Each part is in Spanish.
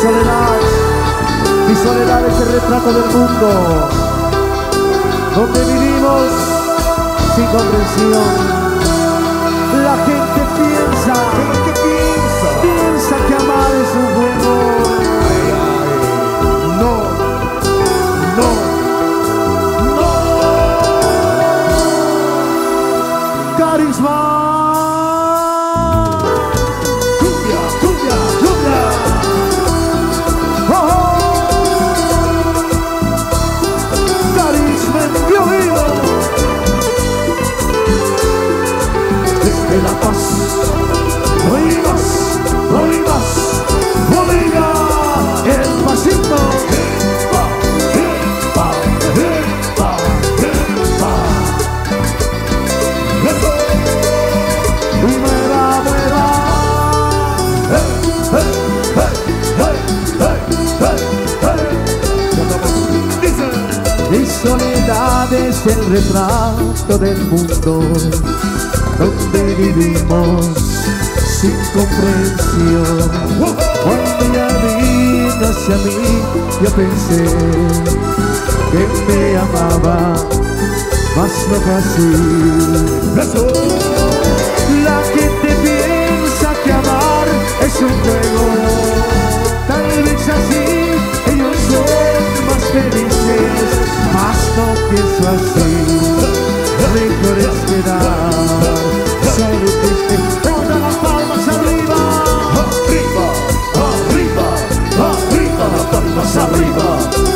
soledad, mi soledad es el retrato del mundo, donde vivimos sin comprensión. La gente piensa, ¿Qué piensa? piensa que amar es un juego. Mi soledad es el retrato del mundo donde vivimos sin comprensión. Cuando ella vino hacia mí, yo pensé que me amaba, mas no fue así. La gente piensa que amar es un juego. Tal vez así ellos son más felices, mas no pienso así. Mejor es arriba. Arriba, arriba, arriba, las palmas arriba.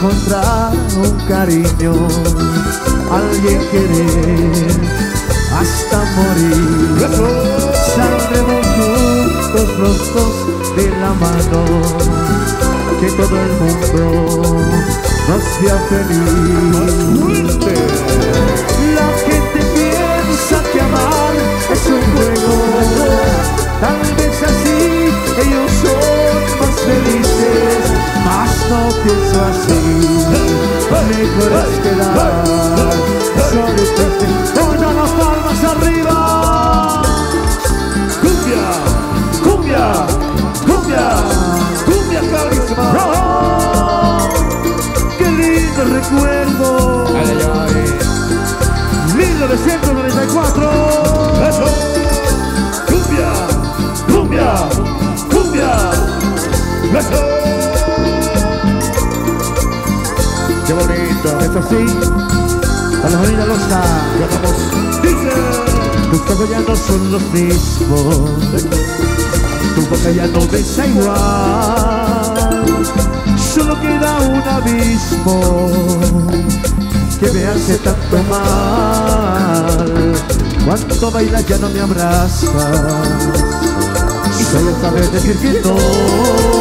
Encontrar un cariño, alguien querer hasta morir. Saldremos juntos los dos de la mano, que todo el mundo nos vea feliz. Así. Mejor es quedar solo triste. Todas las palmas arriba. Cumbia, cumbia, cumbia, cumbia carisma. ¡Qué lindo recuerdo! Ay, ay, ay. 1994. Eso. Cumbia, cumbia, cumbia. Eso. Bonito. Eso sí, a la familia Loza, Cantamos. Dice. tus ojos ya no son los mismos, tu boca ya no besa igual, solo queda un abismo que me hace tanto mal. Cuando bailas ya no me abrazas, y solo sabes decir que no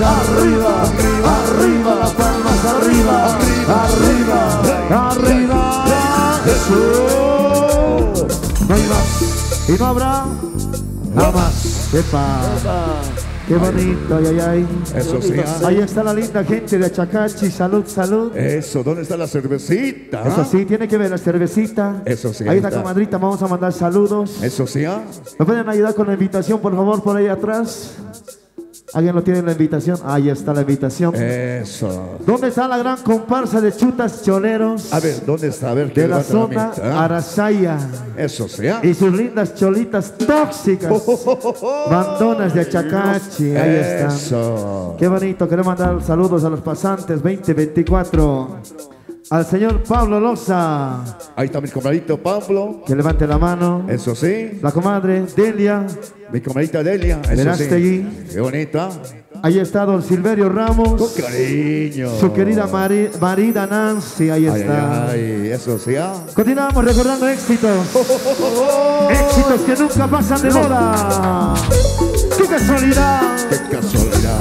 arriba, arriba, las palmas arriba, arriba, arriba. Eso. No hay más. Y no habrá nada más. Epa. Qué bonito, ay, ay, ay. Eso sí. ah. Ahí está la linda gente de Achacachi. Salud, salud. Eso, ¿dónde está la cervecita? Eso sí, tiene que ver la cervecita. Eso sí, Ahí está, está. comadrita, vamos a mandar saludos. Eso sí, ah. ¿Me pueden ayudar con la invitación, por favor, por ahí atrás? ¿Alguien lo tiene la invitación? Ahí está la invitación. Eso. ¿Dónde está la gran comparsa de chutas choleros A ver, ¿dónde está? A ver, ¿qué de la zona ah? Arasaya? Eso sí, ah. Y sus lindas cholitas tóxicas, bandonas de Achacachi. Ahí está. Eso. Qué bonito, quiero mandar saludos a los pasantes 2024. Al señor Pablo Loza, Ahí está mi comadrito Pablo. que levante la mano. Eso sí. La comadre Delia, Mi comadrita Delia. Eso Verástegui. sí. Qué bonita. ahí está don Silverio Con Ramos, cariño. su querida Mari- Marida Nancy, ahí Ay, está. ay, ay. Eso sí, ah. Continuamos recordando éxitos. Éxitos que nunca pasan de moda. ¡Qué casualidad! Qué casualidad.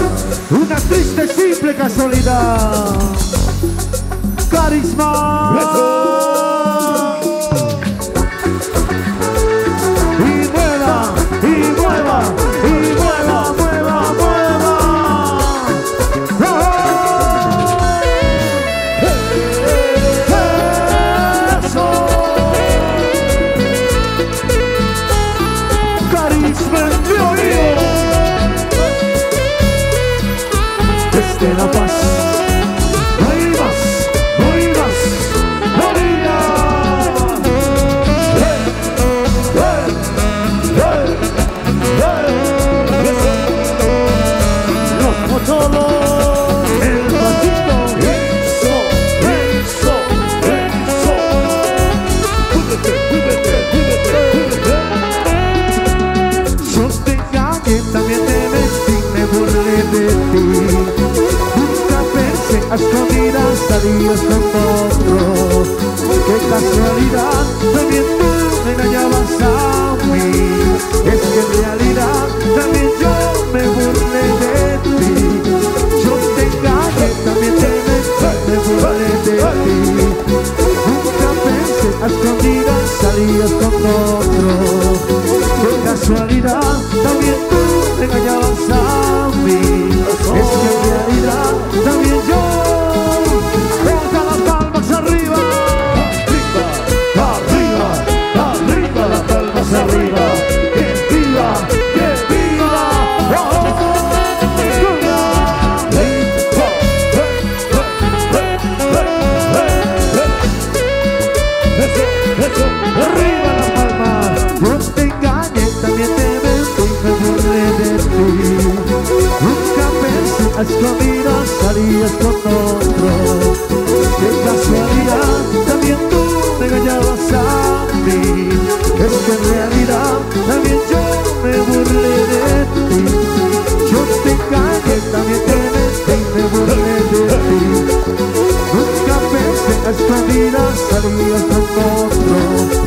Una triste, simple casualidad. Carisma. Y las salidas con otro Qué casualidad, también tú me engañabas a mí. Es que en realidad también yo me burlé de ti. Yo te engañé, también te mentí, me burlé de ti. Nunca pensé las caminas salidas con otro Qué casualidad, también tú me engañabas a mí nuestro. Qué casualidad, también tú me engañabas a mí. Pero que en realidad también yo me burlé de ti. Yo te engañé, también te metí y me burlé de ti. Nunca pensé a escondidas salías tan nosotros.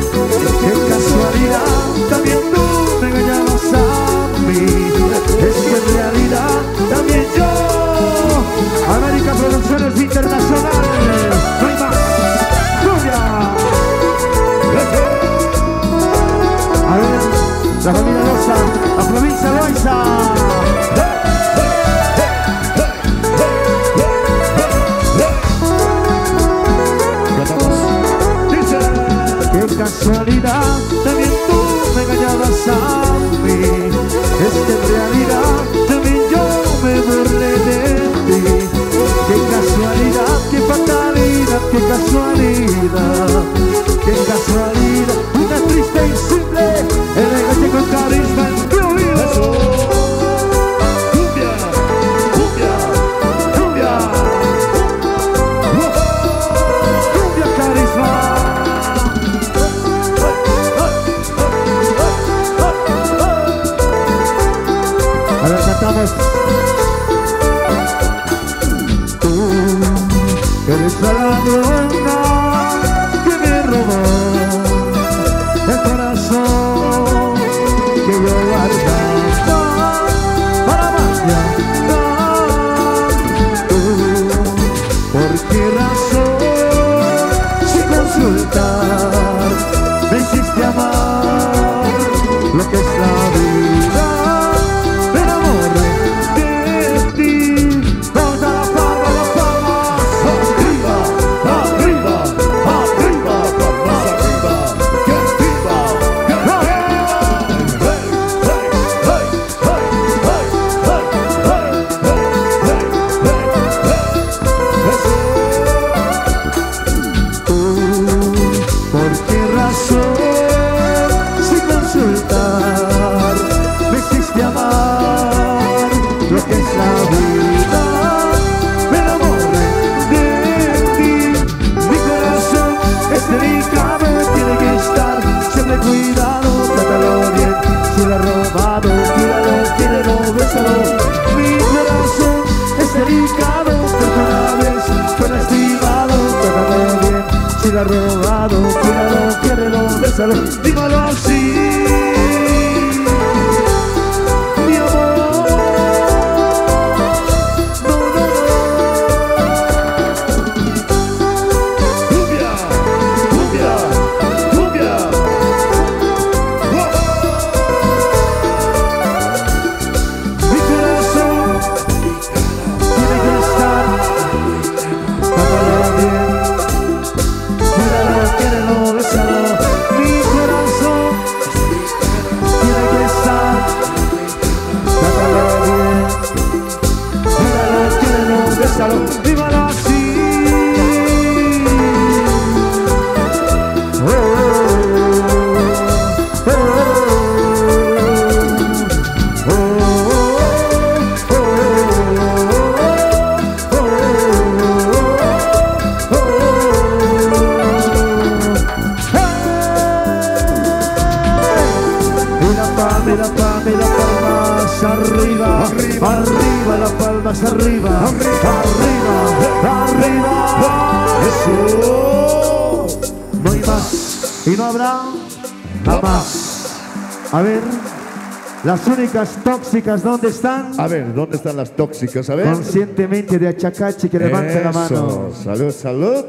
¿dónde están? A ver, ¿dónde están las tóxicas? A ver. Conscientemente de achacachi que levanta Eso. la mano. Salud, salud.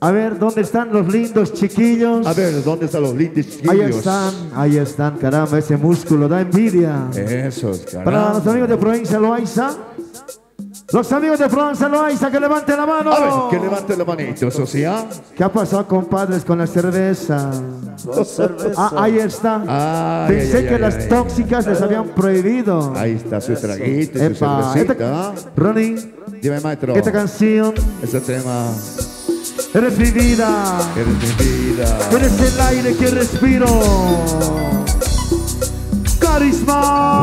A ver, ¿dónde están los lindos chiquillos? A ver, ¿dónde están los lindos chiquillos? Ahí están, ahí están, caramba, ese músculo da envidia. Eso, caramba. Para los amigos de Provincia Loaiza, los amigos de Francia Loaiza, que levanten la mano. A ver, que levanten la manito, eso sí, ¿ah? ¿Qué ha pasado, compadres, con la cerveza? Cerveza. Ah, ahí está. Pensé que las tóxicas les habían prohibido. Ahí está su traguito, su cervecita. Esta, Ronnie, dime, maestro. Esta canción. Este tema. Eres mi vida. Eres mi vida. Eres el aire que respiro. Carisma.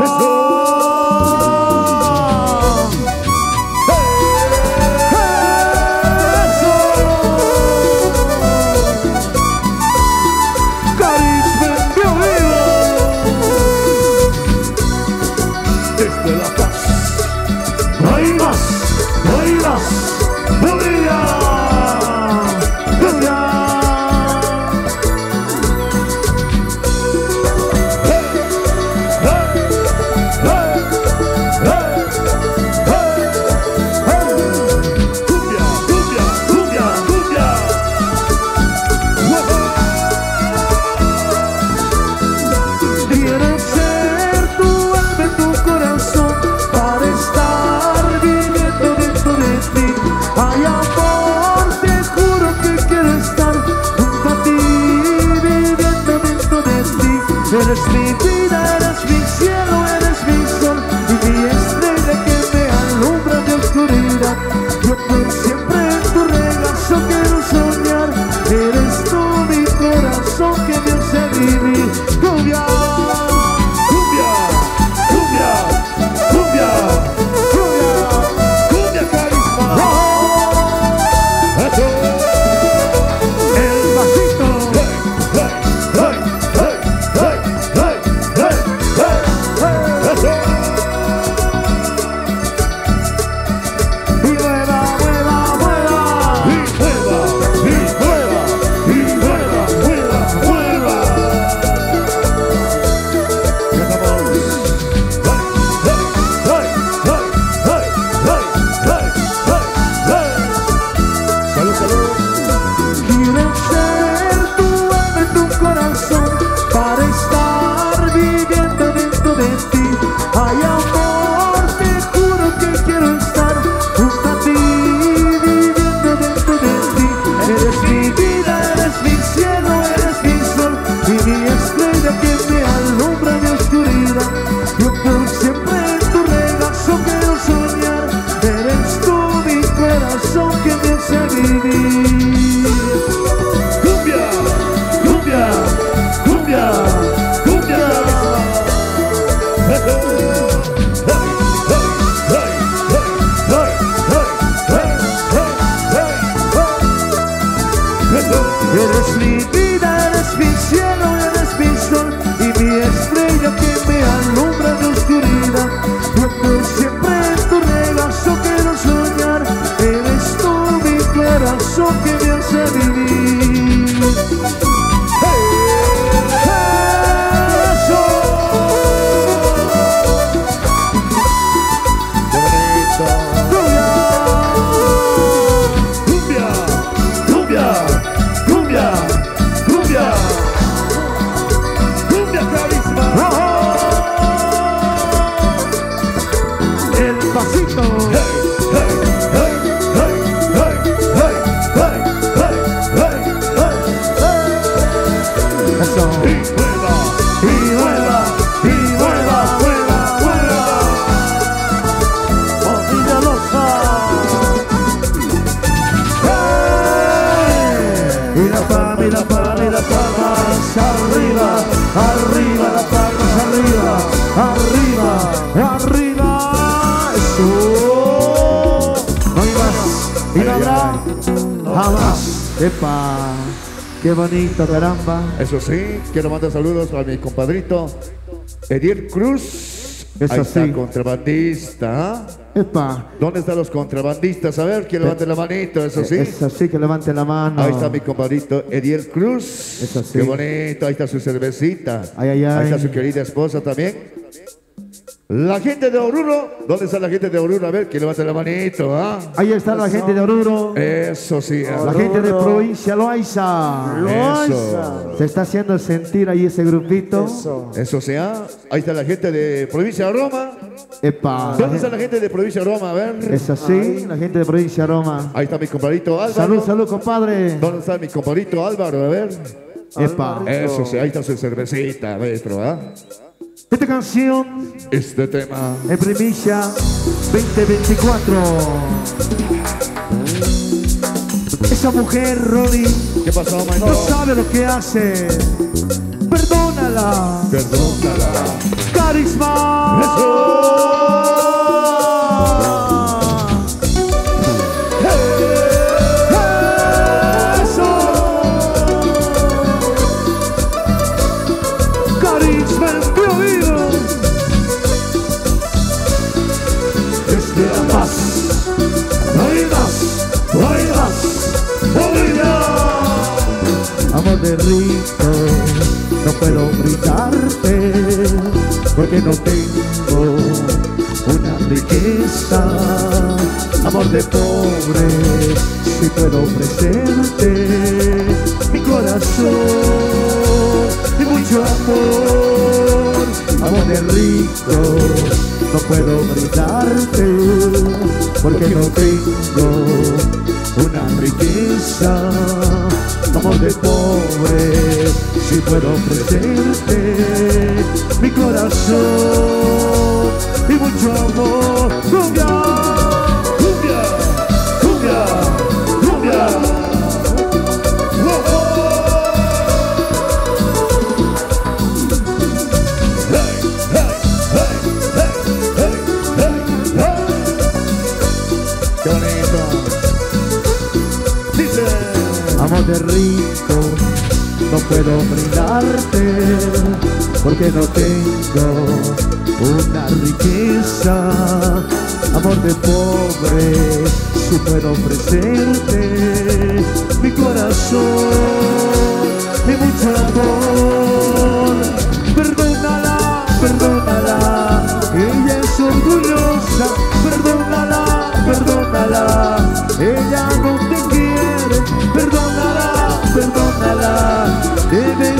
¡Epa! ¡Qué bonito, caramba! Eso sí, quiero mandar saludos a mi compadrito Edir Cruz. Es Ahí está, contrabandista. ¿ah? Epa. ¿Dónde están los contrabandistas? A ver, que eh, levante la manito, eso sí. Eh, es así, que levante la mano. Ahí está mi compadrito Ediel Cruz. Es así. Qué bonito, ahí está su cervecita. Ay, ay, ay. Ahí está su querida esposa también. La gente de Oruro, ¿dónde está la gente de Oruro? A ver, que levante la manito, ¿ah? Ahí está la gente de Oruro. Eso sí. ¿ah? La gente de provincia Loaiza. Eso. Se está haciendo sentir ahí ese grupito. Eso sí, ¿ah? Ahí está la gente de provincia de Roma. Epa. ¿Dónde está la gente de provincia de Roma? A ver. Es así, la gente de provincia Roma. Ahí está mi compadrito Álvaro. Salud, salud, compadre. ¿Dónde está mi compadrito Álvaro? A ver. Epa. Eso sí, ahí está su cervecita, maestro, ¿ah? Esta canción Este tema. en primicia 2024. Esa mujer, Ronnie, ¿Qué pasó, no sabe lo que hace. Perdónala. Perdónala. Carisma. Eso. Rico, no puedo brindarte porque no tengo una riqueza. Amor de pobre, si puedo ofrecerte mi corazón y mucho amor. Amor de rico, no puedo brindarte porque no tengo una riqueza. Amor de pobre, si puedo ofrecerte mi corazón y mucho amor. De rico, no puedo brindarte porque no tengo una riqueza. Amor de pobre, si puedo ofrecerte mi corazón y mucho amor.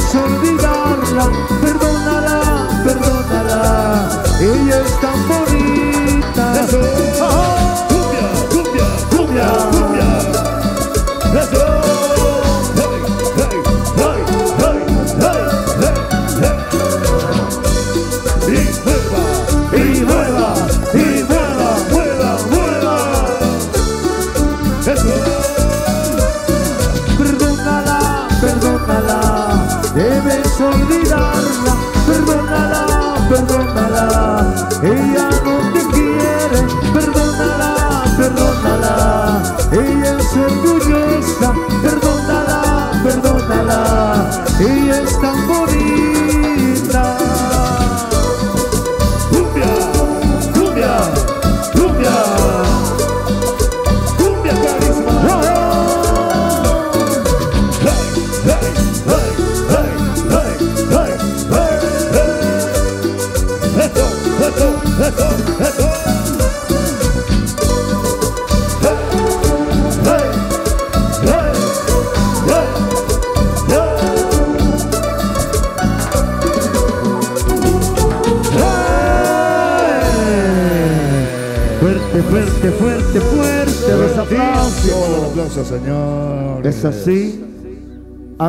Debes olvidarla. Perdónala, perdónala, ella es tan.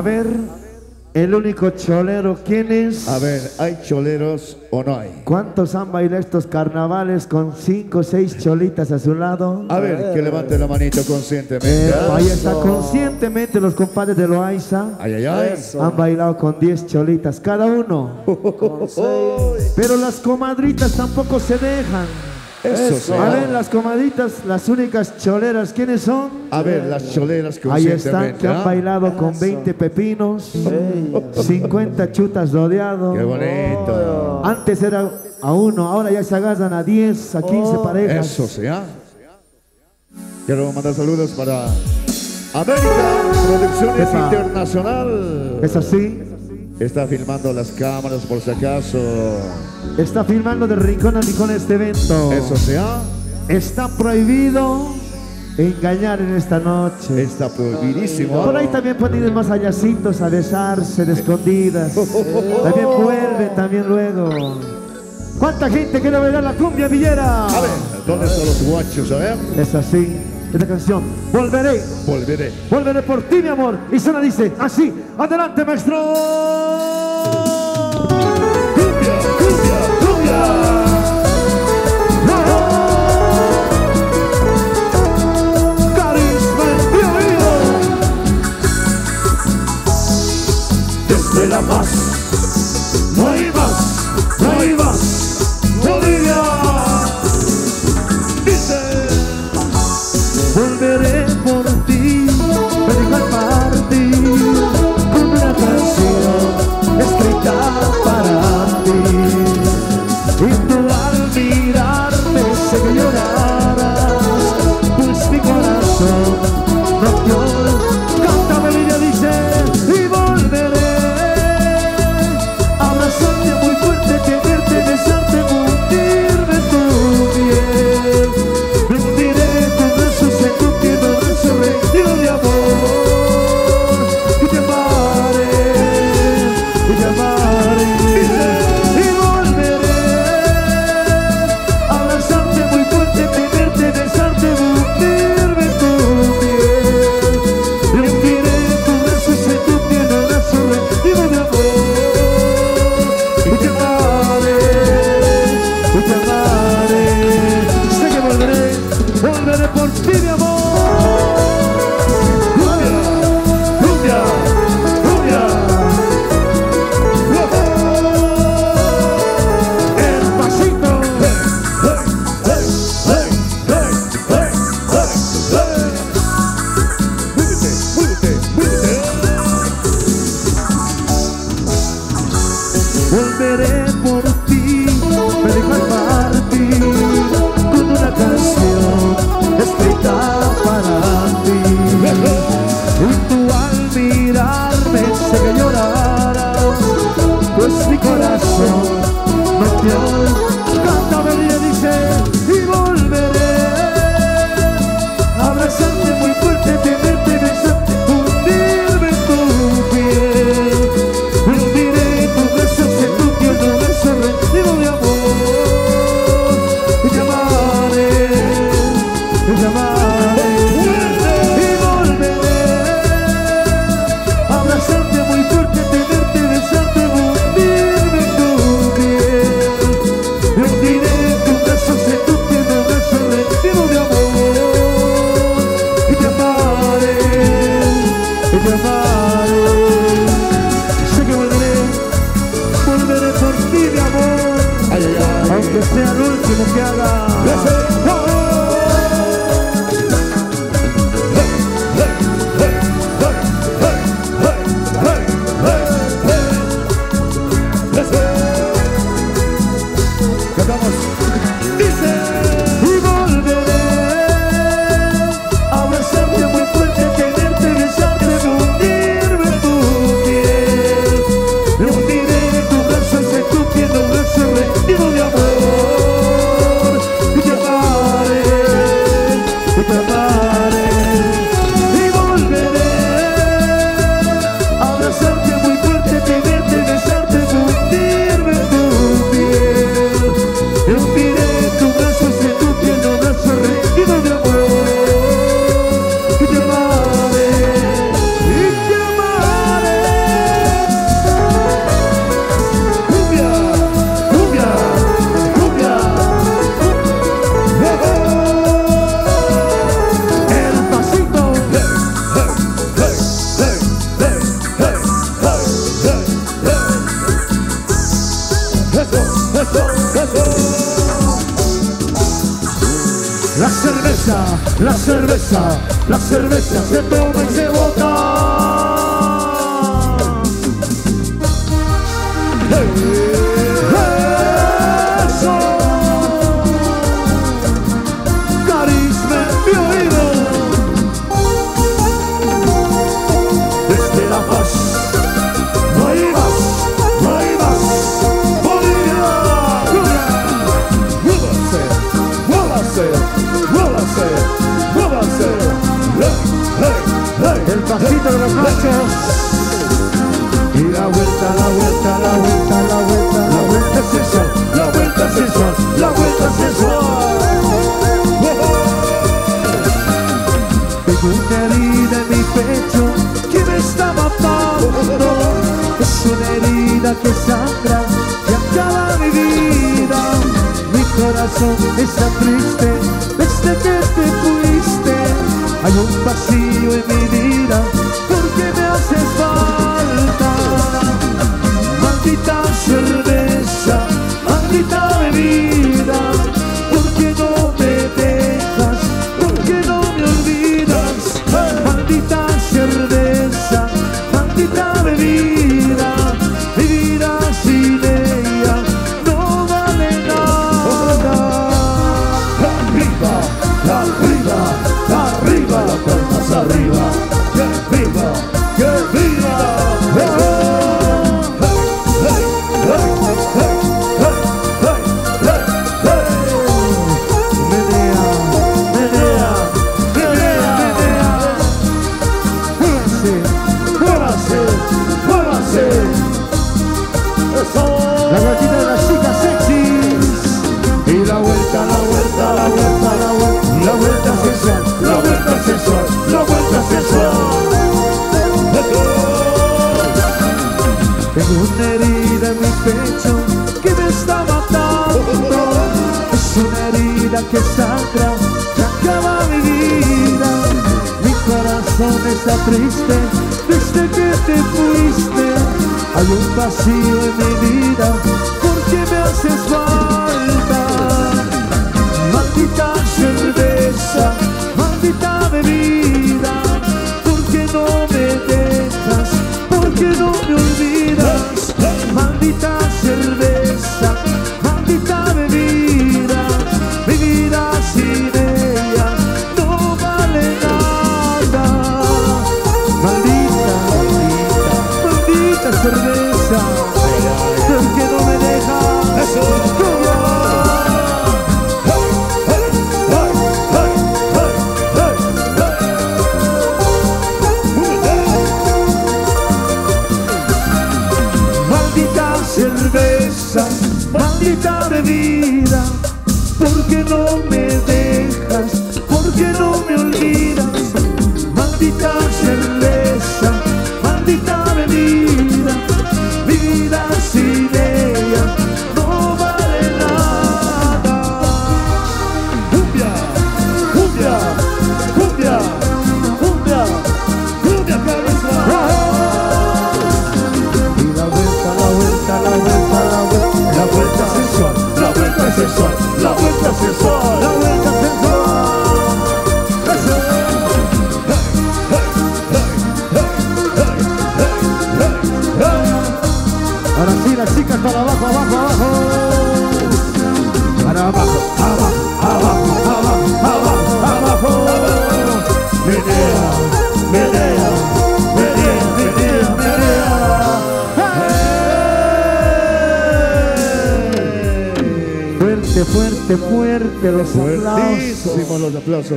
A ver, el único cholero, ¿quién es? A ver, ¿hay choleros o no hay? ¿Cuántos han bailado estos carnavales con cinco o seis cholitas a su lado? A ver, que levante la manito conscientemente. Eh, ¿ah? ahí está, conscientemente los compadres de Loaiza Ay, ay, ay. han bailado con 10 cholitas cada uno. Pero las comadritas tampoco se dejan. Eso, Eso. A ver, las comaditas, las únicas choleras, ¿quiénes son? A ver, las choleras que Ahí están, que han ¿ah? bailado con 20 pepinos, Eso. 50 chutas rodeados. ¡Qué bonito! Antes era a uno, ahora ya se agarran a 10, a 15 parejas. Eso, sí, ¿eh? Quiero mandar saludos para América Producciones Internacional. Es así. Está filmando las cámaras por si acaso. Está filmando de rincón a rincón este evento. Eso sea. ¿ah? Está prohibido engañar en esta noche. Está prohibidísimo. Por ahí también pueden ir más allacitos a besarse de escondidas. también vuelven, también luego. ¿Cuánta gente quiere bailar la cumbia villera? A ver, ¿dónde están los guachos? A ver. Es así. Esta canción, volveré. Volveré. Volveré por ti, mi amor. Y Sana dice, así. Adelante, maestro. of.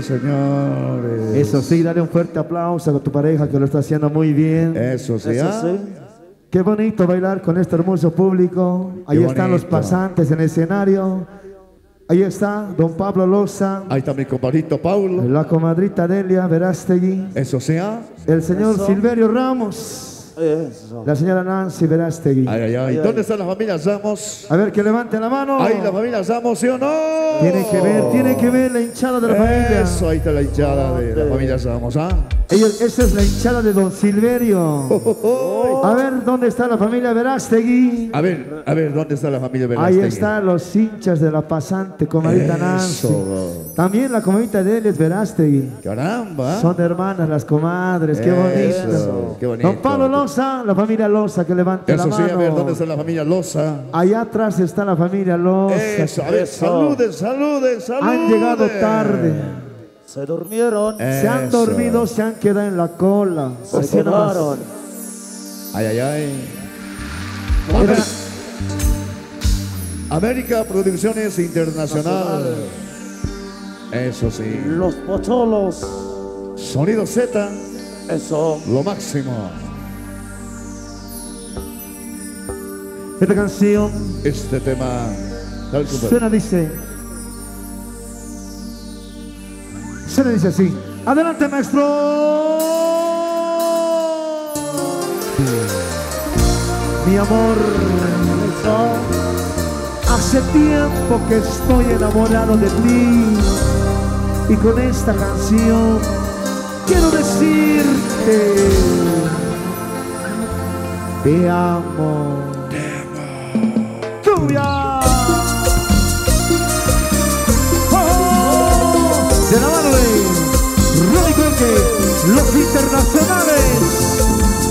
Señores. Eso sí, dale un fuerte aplauso a tu pareja que lo está haciendo muy bien. Eso sí, ¿ah? Qué bonito bailar con este hermoso público. Ahí Qué están los pasantes en el escenario. Ahí está don Pablo Loza, Ahí está mi compadrito Paulo. la comadrita Delia Verástegui, Eso sí, ¿ah? el señor Silverio Ramos, la señora Nancy Verástegui. Ay, ay, ay. ¿Dónde están las familias Ramos? A ver, que levanten la mano. Ahí las familias Ramos, ¿sí o no? Tiene que ver, tiene que ver la hinchada de la familia. Eso, ahí está la hinchada de la familia Ramos, ¿ah? Ellos- esa es la hinchada de don Silverio. A ver, ¿dónde está la familia Verástegui? A ver, a ver, ¿dónde está la familia Ahí Velázquez? están los hinchas de la pasante, comadita Nancy. Eso. También la comadita de él es Verástegui. Caramba. Son hermanas las comadres, qué bonito. Eso, qué bonito. Don Pablo Loza, la familia Loza, que levante Eso la sí, mano. a ver, ¿dónde está la familia Loza? Allá atrás está la familia Loza. Eso, a ver, saluden, saluden, saluden. Han llegado tarde. Se durmieron, Se han Eso. dormido, se han quedado en la cola. se quedaron. Ay, ay, ay. Era- América Producciones Internacional. Eso sí. Los pocholos, Sonido Z, eso. lo máximo. Esta canción Este tema. Compadre. suena, dice. Suena, dice así. Adelante, maestro. mi amor. Hace tiempo que estoy enamorado de ti y con esta canción quiero decirte te amo. Lluvia. Oh, de la mano de Ronnie Cuenque, los internacionales,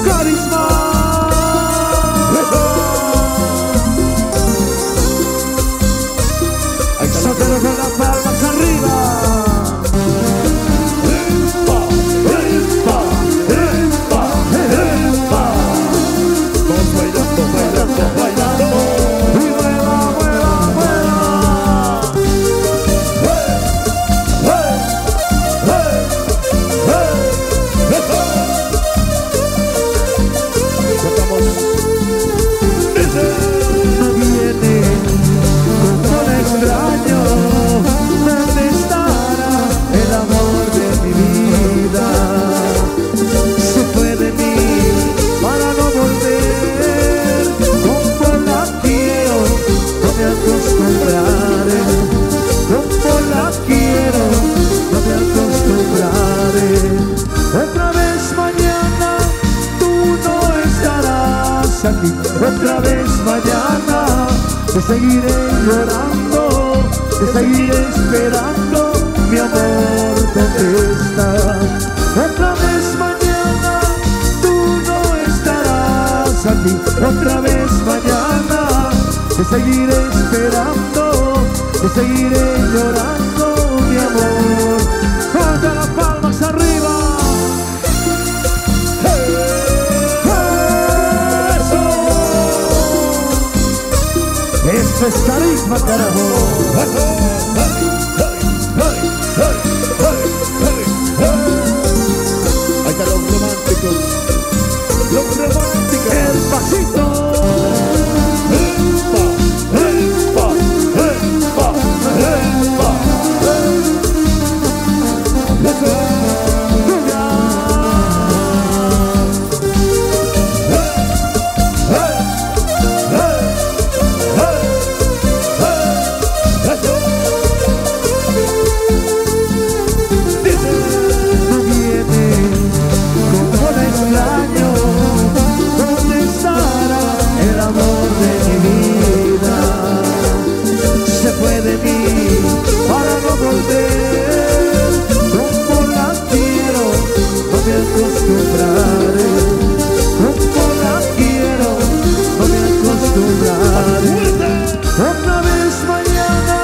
carisma. Sótelo Otra vez mañana te seguiré llorando, te seguiré esperando, mi amor, ¿dónde estás? Otra vez mañana tú no estarás aquí. Otra vez mañana te seguiré esperando, te seguiré llorando, mi amor. ¡Eso! Esto es carisma, carajo. Ahí están los románticos. Los románticos. El pasito. Otra vez mañana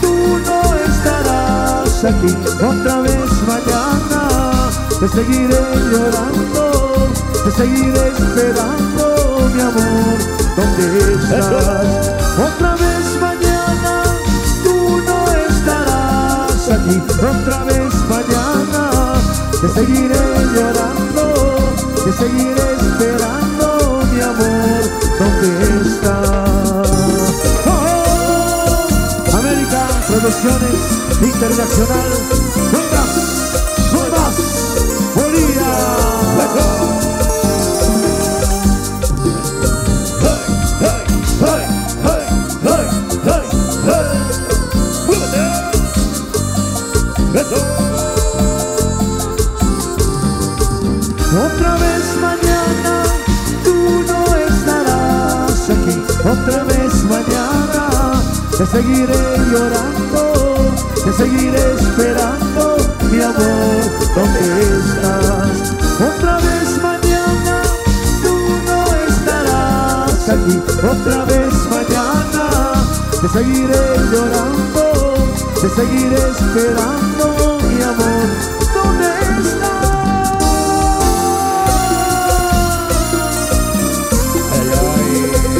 tú no estarás aquí. Otra vez mañana te seguiré llorando, te seguiré esperando, mi amor. ¿Dónde estás? Otra vez mañana tú no estarás aquí. Otra vez mañana te seguiré llorando, Producciones Internacional. Nuevas, nuevas, Bolivia. Otra vez mañana tú no estarás aquí. Otra vez mañana te seguiré llorando, te seguiré esperando, mi amor, ¿dónde estás? Otra vez mañana tú no estarás aquí. Otra vez mañana te seguiré llorando, te seguiré esperando, mi amor, ¿dónde estás?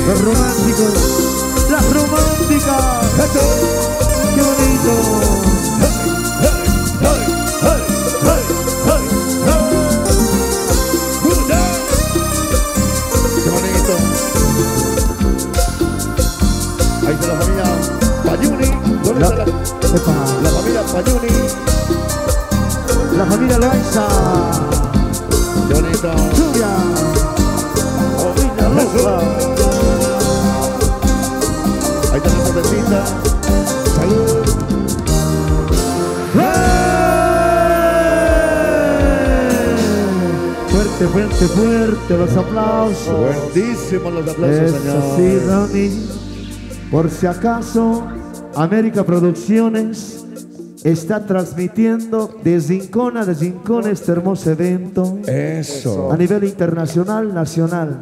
Los románticos, las románticas. ¡Qué bonito! Qué bonito. Ahí está la familia Payuni. ¿Dónde La, está la, epa, la familia Payuni? la familia Loaiza. Qué bonito. Fuerte, fuerte los aplausos. Fuertísimos los aplausos, Eso sí, Dani. Por si acaso, América Producciones está transmitiendo desde Incona, desde Incona este hermoso evento. Eso. A nivel internacional, nacional.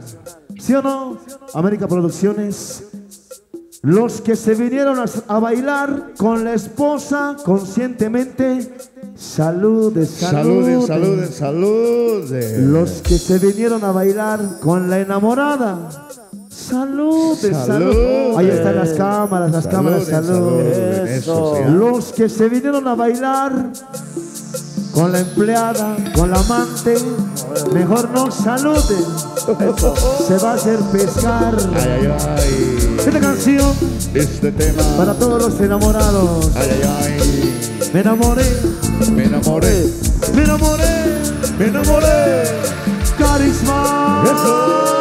¿Sí o no? América Producciones. Los que se vinieron a bailar con la esposa conscientemente Saludes, saludes, saludes, saludes. Los que se vinieron a bailar con la enamorada. Saludes, saludes. Ahí están las cámaras, las cámaras, saludes. Los que se vinieron a bailar con la empleada, con la amante, mejor no saluden. Se va a hacer pescar. Ay, ay, ay. Excelente canción este tema para todos los enamorados. Ay, ay, ay. Me enamoré, me enamoré, me enamoré, me enamoré. Carisma. Eso.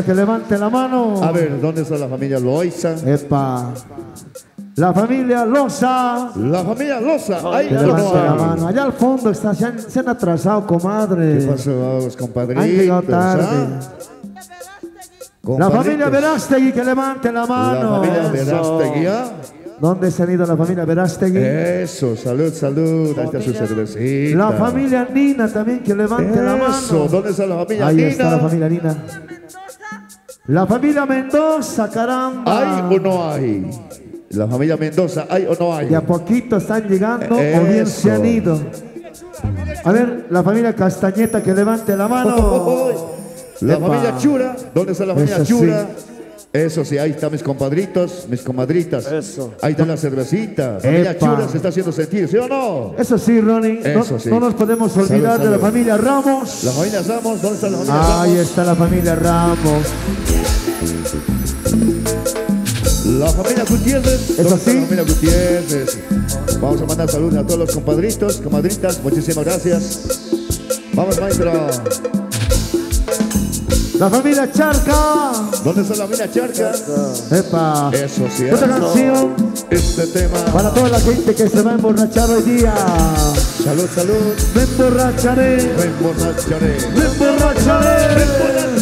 Loaiza, que levante la mano. A ver, ¿dónde está la familia Loaiza? Epa. La familia Loza. La familia Loza. Ahí levante la mano. Allá al fondo está, se han, se han atrasado, comadre. ¿Qué pasó, los compadritos? Han llegado tarde. ah? La familia. Verástegui, que levante la La mano. familia Verástegui. ¿ah? ¿Dónde se ha ido la familia Verástegui? Eso, salud, salud. Ahí está su cervecita. La familia Nina también, que levante la Eso, mano. ¿dónde está la familia Ahí Nina? está la familia Nina. La familia Mendoza, caramba. ¿Hay o no hay? La familia Mendoza, ¿hay o no hay? De a poquito están llegando o bien se han ido. A ver, la familia Castañeta, que levante la mano. La Epa. familia Chura, ¿dónde está la familia Eso sí. Eso sí, ahí están mis compadritos, mis comadritas. Eso. Ahí está la cervecita. Familia Epa. Chura se está haciendo sentir, ¿sí o no? Eso sí, Ronnie. No, Eso sí. no nos podemos olvidar Salud, de la familia Ramos. La familia Ramos, ¿dónde está la familia Ahí Ramos? está la familia Ramos. La familia Gutiérrez. Eso ¿Dónde está sí. la familia Gutiérrez? Vamos a mandar saludos a todos los compadritos, comadritas. Muchísimas gracias. Vamos, maestro. La familia Charca. ¿Dónde está la familia Charca? Epa. Eso sí. Otra canción Este tema. para toda la gente que se va a emborrachar hoy día. Salud, salud. Me emborracharé. Me emborracharé. Me emborracharé.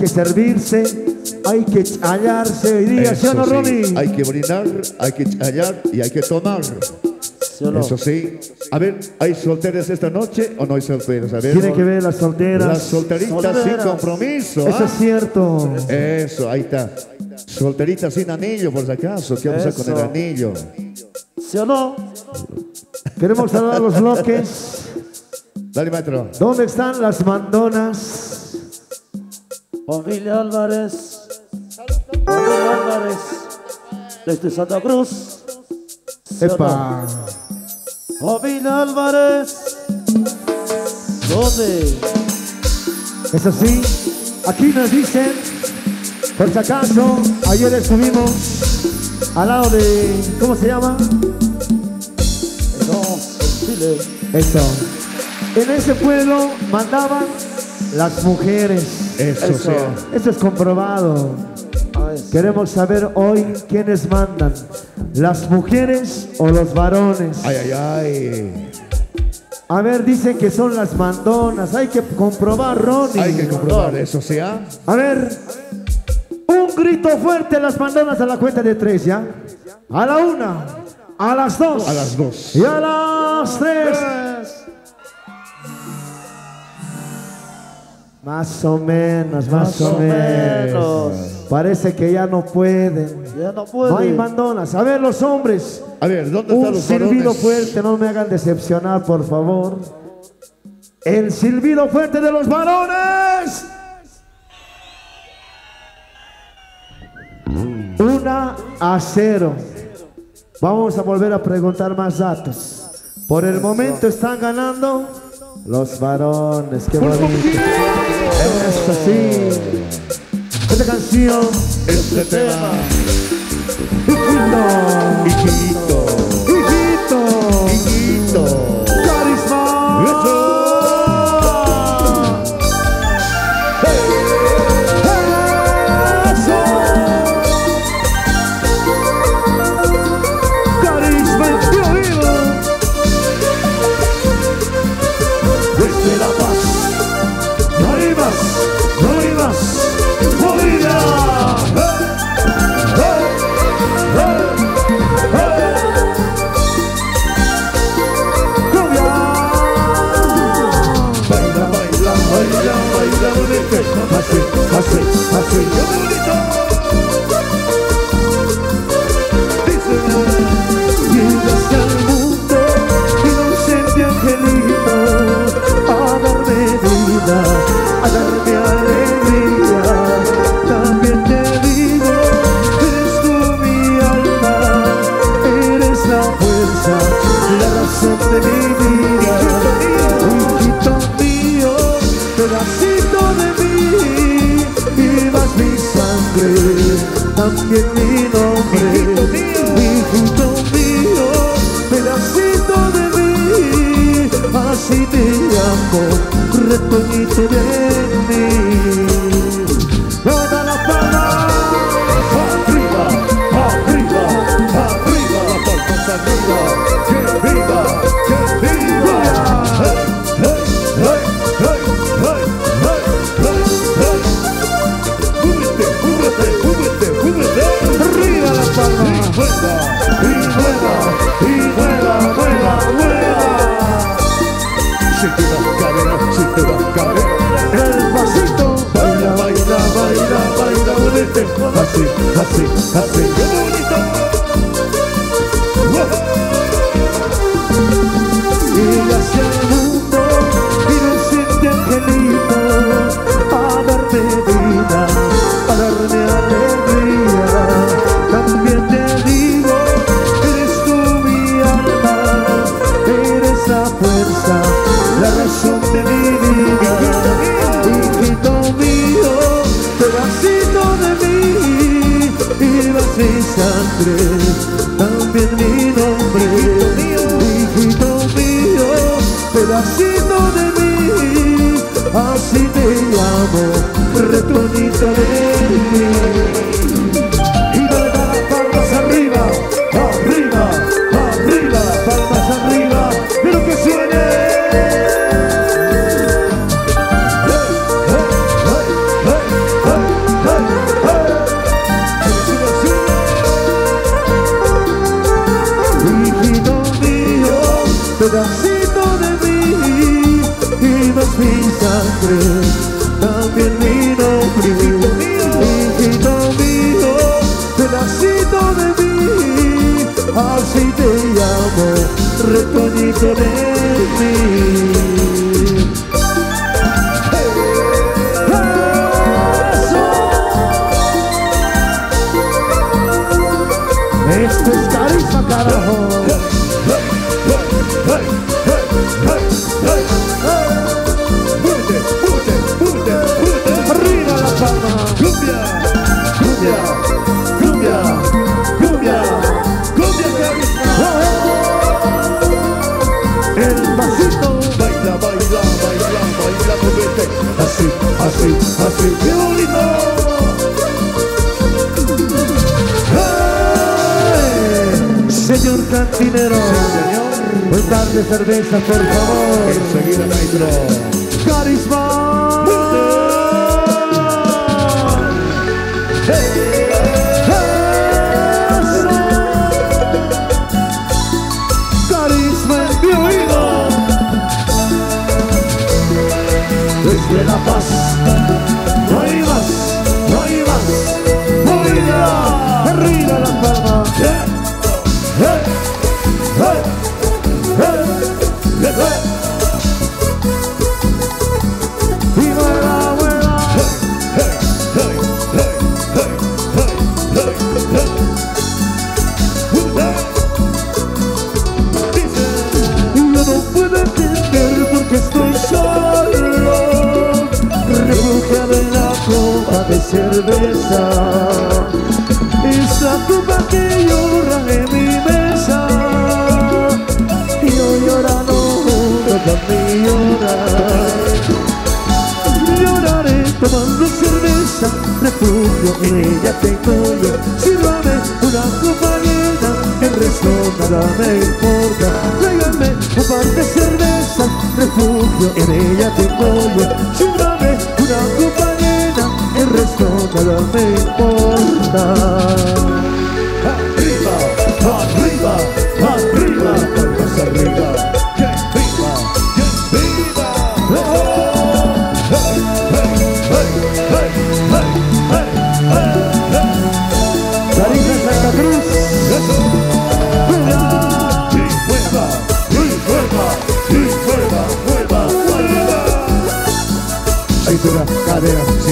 Que servirse, hay que hallarse hoy día, ¿sí o no, Ronnie? Hay que brindar, hay que hallar y hay que tomar. ¿Sí o no? Eso sí. A ver, ¿hay solteras esta noche o no hay solteras? A ver. Tiene que ver las solteras. Las solteritas sin compromiso. Eso ¿ah? es cierto. Eso, ahí está. Solteritas sin anillo, por si acaso. ¿Qué vamos a hacer con el anillo? ¿Sí o no? Queremos saludar a los bloques. Dale, maestro. ¿Dónde están las mandonas? Familia Álvarez. Familia Álvarez. Desde Santa Cruz. Epa. Familia Álvarez. ¿Dónde? Es así. Aquí nos dicen, por si acaso, ayer estuvimos al lado de, ¿cómo se llama? Chile. Eso. En ese pueblo mandaban las mujeres. Eso, Eso. sea. Eso es comprobado. Queremos saber hoy quiénes mandan, las mujeres o los varones. Ay, ay, ay. A ver, dicen que son las mandonas. Hay que comprobar, Ronnie. Hay que comprobar eso, sea. A ver, un grito fuerte a las mandonas a la cuenta de tres, ¿ya? A la una, a las dos, A las dos. y a las tres. Más o menos, más, Más o o menos. menos. Parece que ya no pueden. Ya no puede. No hay mandonas. A ver, los hombres. A ver, ¿dónde están Un los silbido varones? fuerte, no me hagan decepcionar, por favor. El silbido fuerte de los varones. Una a cero. Vamos a volver a preguntar más datos. Por el momento están ganando los varones. Qué bonito. Eso sí. Esta canción. Este tema. Hijito. Señor cantinero. Un par de cerveza, por favor. Enseguida, maestro. Carisma. Carisma en mi oído. Desde La Paz. Cerveza Esa copa que llora en mi mesa. Y yo llorando junto mi llorar Lloraré tomando cerveza Refugio en ella tengo yo. Sírvame una copa llena El resto nada me importa. Tráigame un par de cervezas Refugio en ella tengo yo. Sírvame una copa llena resto nada me importa Arriba, arriba,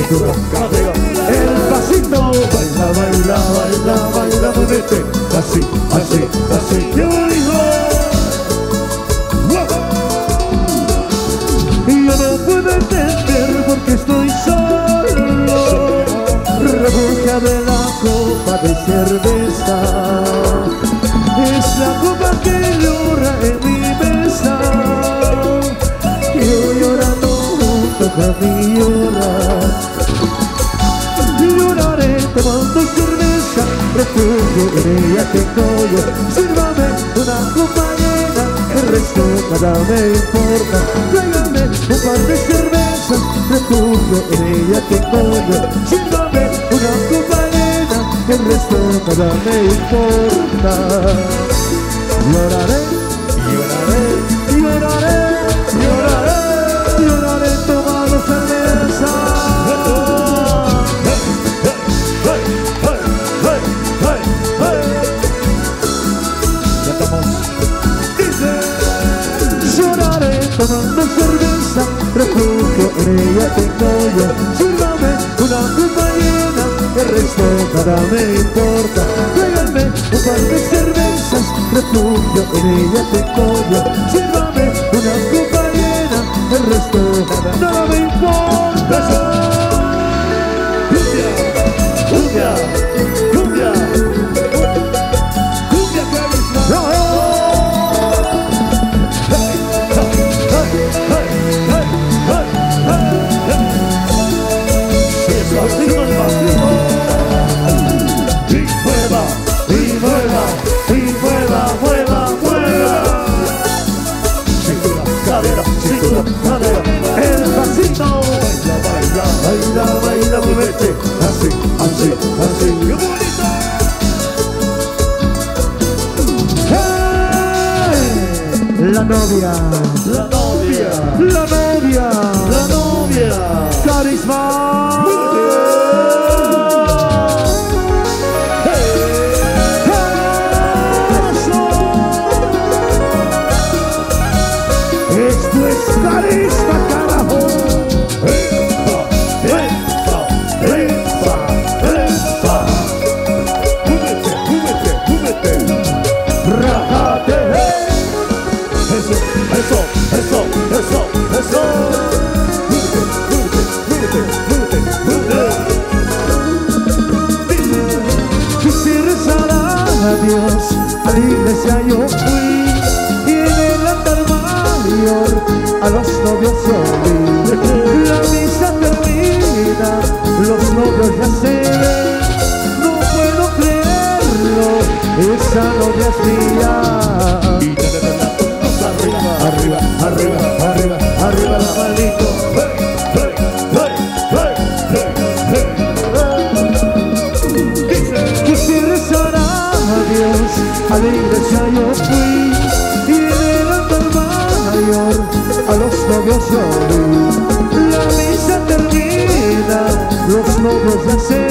cintura, Cadera, El pasito baila, baila, baila, baila, muévete. Así, así, así. ¡Qué bonito! Yo no puedo entender por qué estoy solo Refugiado en la copa de cerveza Es la copa que llora en mi mesa yo llorando junto con mi llorar tomando cerveza Refugio en ella tengo yo Sírvame una copa llena El resto nada me importa. Tráigame un par de cervezas Refugio en ella tengo yo Sírvame una copa llena El resto nada me importa. Lloraré, yo. Sírvame una copa llena, el resto nada me importa. Tráiganme un par de cervezas, refugio en ella tengo yo. Sírvame una copa llena, el resto nada el pasito. Baila, baila, baila, baila, muévete, así, así, así, ¡Qué bonito! ¡Hey! La novia, la novia, la novia. La misa termina, los novios ya se. No puedo creerlo, esa novia es mía. Arriba, arriba, arriba, arriba, arriba, arriba, la maldito. todas é sei.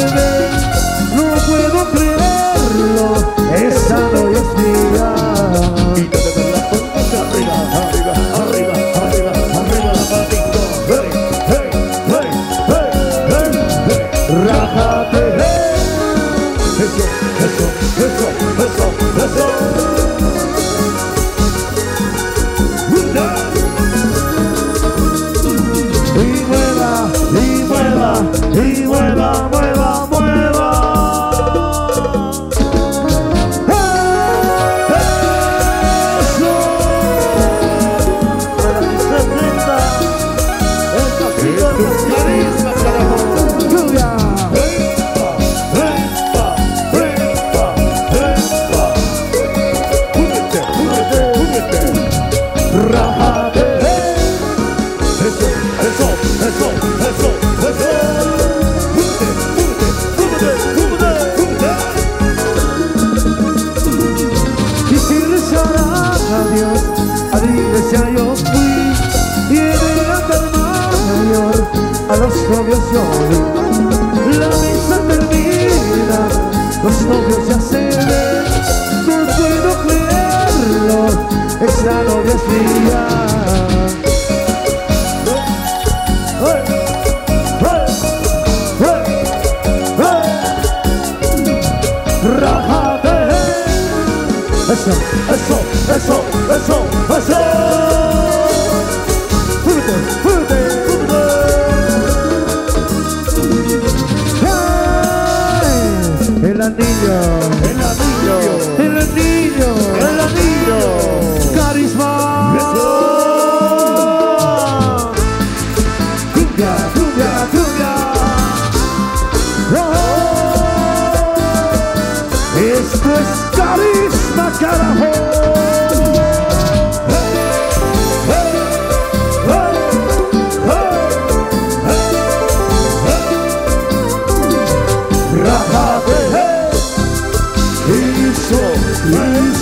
Christmas.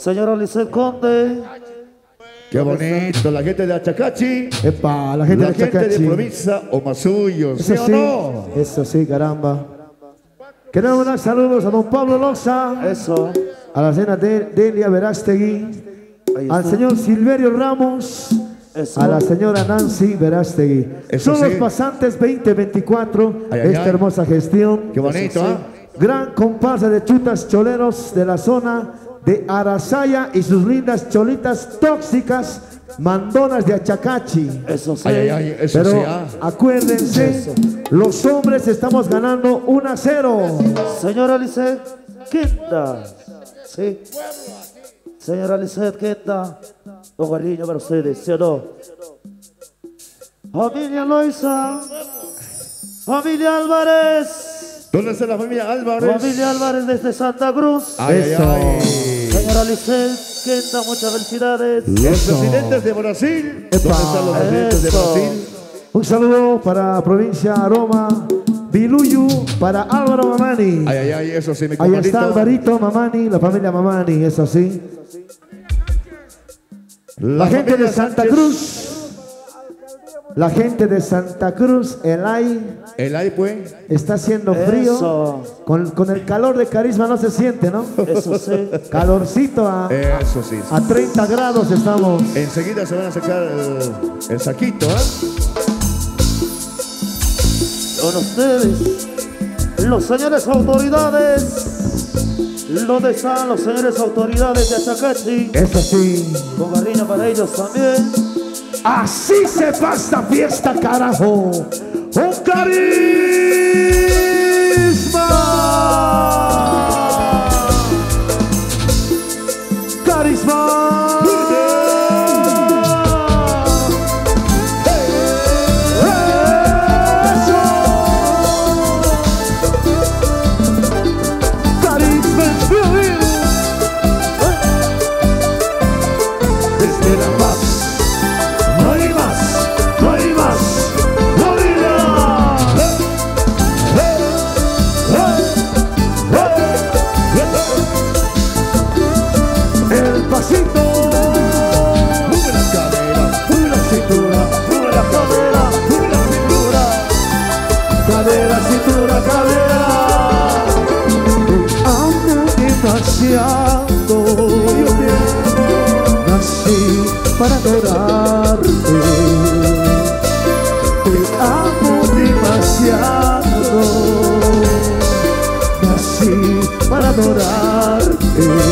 Señora Lisset Conde. Qué bonito, la gente de Achacachi, Epa, la gente la de gente de Chacachi. provincia Omasuyo, ¿sí o no? eso sí, caramba. Queremos dar saludos a don Pablo Loza, Eso. a la señora de- Delia Verástegui, al señor Silverio Ramos, Eso. a la señora Nancy Verástegui. Eso Son sí. los pasantes 2024 Ay, esta ay. hermosa gestión. Qué bonito, ¿ah? Gran comparsa de chutas choleros de la zona de Arasaya y sus lindas cholitas tóxicas, mandonas de Achacachi. Eso sí. Ay, ay, ay, eso Pero sí, ah. acuérdense, Eso. los hombres estamos ganando 1 a 0. Señora Lisset Quinta. Sí. Señora Lisset Quinta. Con cariño para ustedes, ¿sí o no? Familia Loiza. Familia Álvarez. ¿Dónde está la familia Álvarez? Familia Álvarez desde Santa Cruz. Ay, ay, Eso. ay. Señora Lisset Quinta, muchas felicidades. Los Eso. presidentes de Brasil. Epa. ¿Dónde están los presidentes de. Brasil? Un saludo para provincia Aroma, Biluyu, para Álvaro Mamani. Ay, ay, ay, eso sí, mi Ahí está Alvarito Mamani, la familia Mamani, es así. La, gente de Santa Sánchez. Cruz. La gente de Santa Cruz, el ay, El ahí, pues. está haciendo frío. Eso. Con, con el calor de carisma no se siente, ¿no? Eso sí. Calorcito a, Eso sí. a 30 grados estamos. Enseguida se van a sacar el, el saquito, ¿eh? Con ustedes, los señores autoridades. ¿Dónde están los señores autoridades de Achacachi? Es así. Con para ellos también. Así se va esta fiesta, carajo. Un carisma. Demasiado. Nací para adorarte. Te amo demasiado. Nací para adorarte.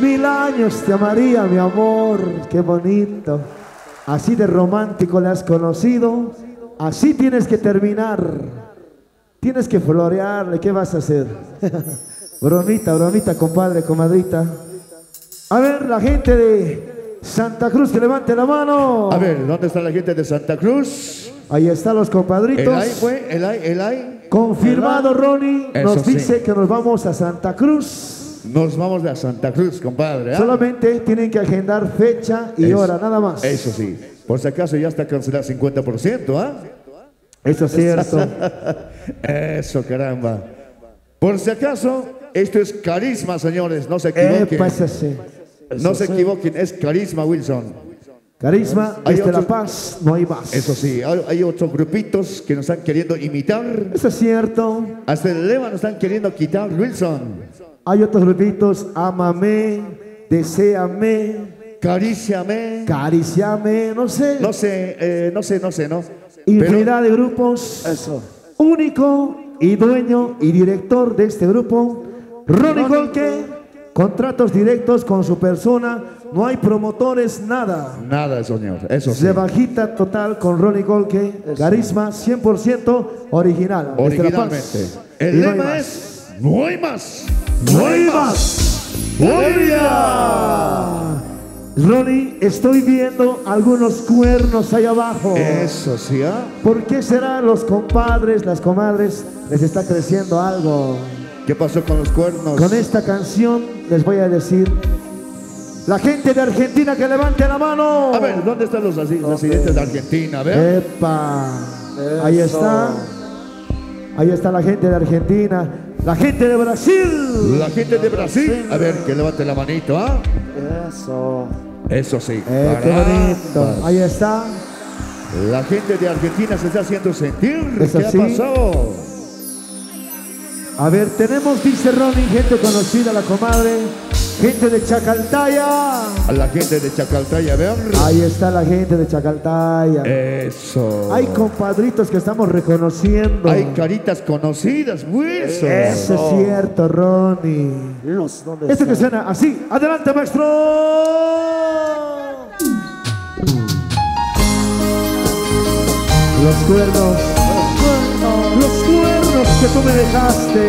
Mil años te amaría, mi amor, qué bonito. Así de romántico le has conocido, así tienes que terminar. Tienes que florearle, ¿qué vas a hacer? bromita, bromita, compadre, comadrita. A ver, la gente de Santa Cruz, que levante la mano. A ver, ¿dónde está la gente de Santa Cruz? Ahí están los El compadritos. ay fue, el ay, el ay. Confirmado, Ronnie. Eso Nos sí. dice que nos vamos a Santa Cruz. Nos vamos de Santa Cruz, compadre. ¿ah? Solamente tienen que agendar fecha y Eso- hora, nada más. Eso sí. Por si acaso ya está cancelado 50%, ¿ah? Eso es cierto. Eso, caramba. Por si acaso, esto es carisma, señores. No se equivoquen. No se equivoquen, es carisma, Wilson. Carisma, Hay desde La Paz, no hay más. Eso sí, hay, hay otros grupitos que nos están queriendo imitar. Eso es cierto. Hasta el lema nos están queriendo quitar, Wilson. Hay otros grupitos, ámame, deséame, Caríciame. cariciame, no sé. No sé, eh, no sé, no sé, ¿no? Infinidad de grupos. Eso. Único y dueño y director de este grupo, Ronnie Golke. Contratos directos con su persona, no hay promotores, nada. nada, señor. Eso sí. De bajita total con Ronnie Golke, carisma 100% original. Originalmente. Y El no hay lema más. es: No hay más. ¡No hay más! ¡Bolivia! Ronnie, estoy viendo algunos cuernos ahí abajo. Eso sí, ¿ah? ¿Por qué será los compadres, las comadres, les está creciendo algo? ¿Qué pasó con los cuernos? Con esta canción les voy a decir, la gente de Argentina que levante la mano. A ver, ¿dónde están los residentes de Argentina? A ver. Epa, ahí Eso. está. Ahí está la gente de Argentina, la gente de Brasil. La gente de Brasil. A ver, que levante la manito, ¿ah? Eso. Eso sí. Eh, qué bonito. Ahí está. La gente de Argentina se está haciendo sentir. ¿Es ¿Qué así? ha pasado? A ver, tenemos, dice Ronnie, gente conocida, la comadre, gente de Chacaltaya. A la gente de Chacaltaya, ver. Ahí está la gente de Chacaltaya. Eso. Hay compadritos que estamos reconociendo. Hay caritas conocidas, Wilson. Eso es cierto, Ronnie. Los, ¿dónde Esto que suena así. Adelante, maestro. Los cuernos. Los cuernos que tú me dejaste.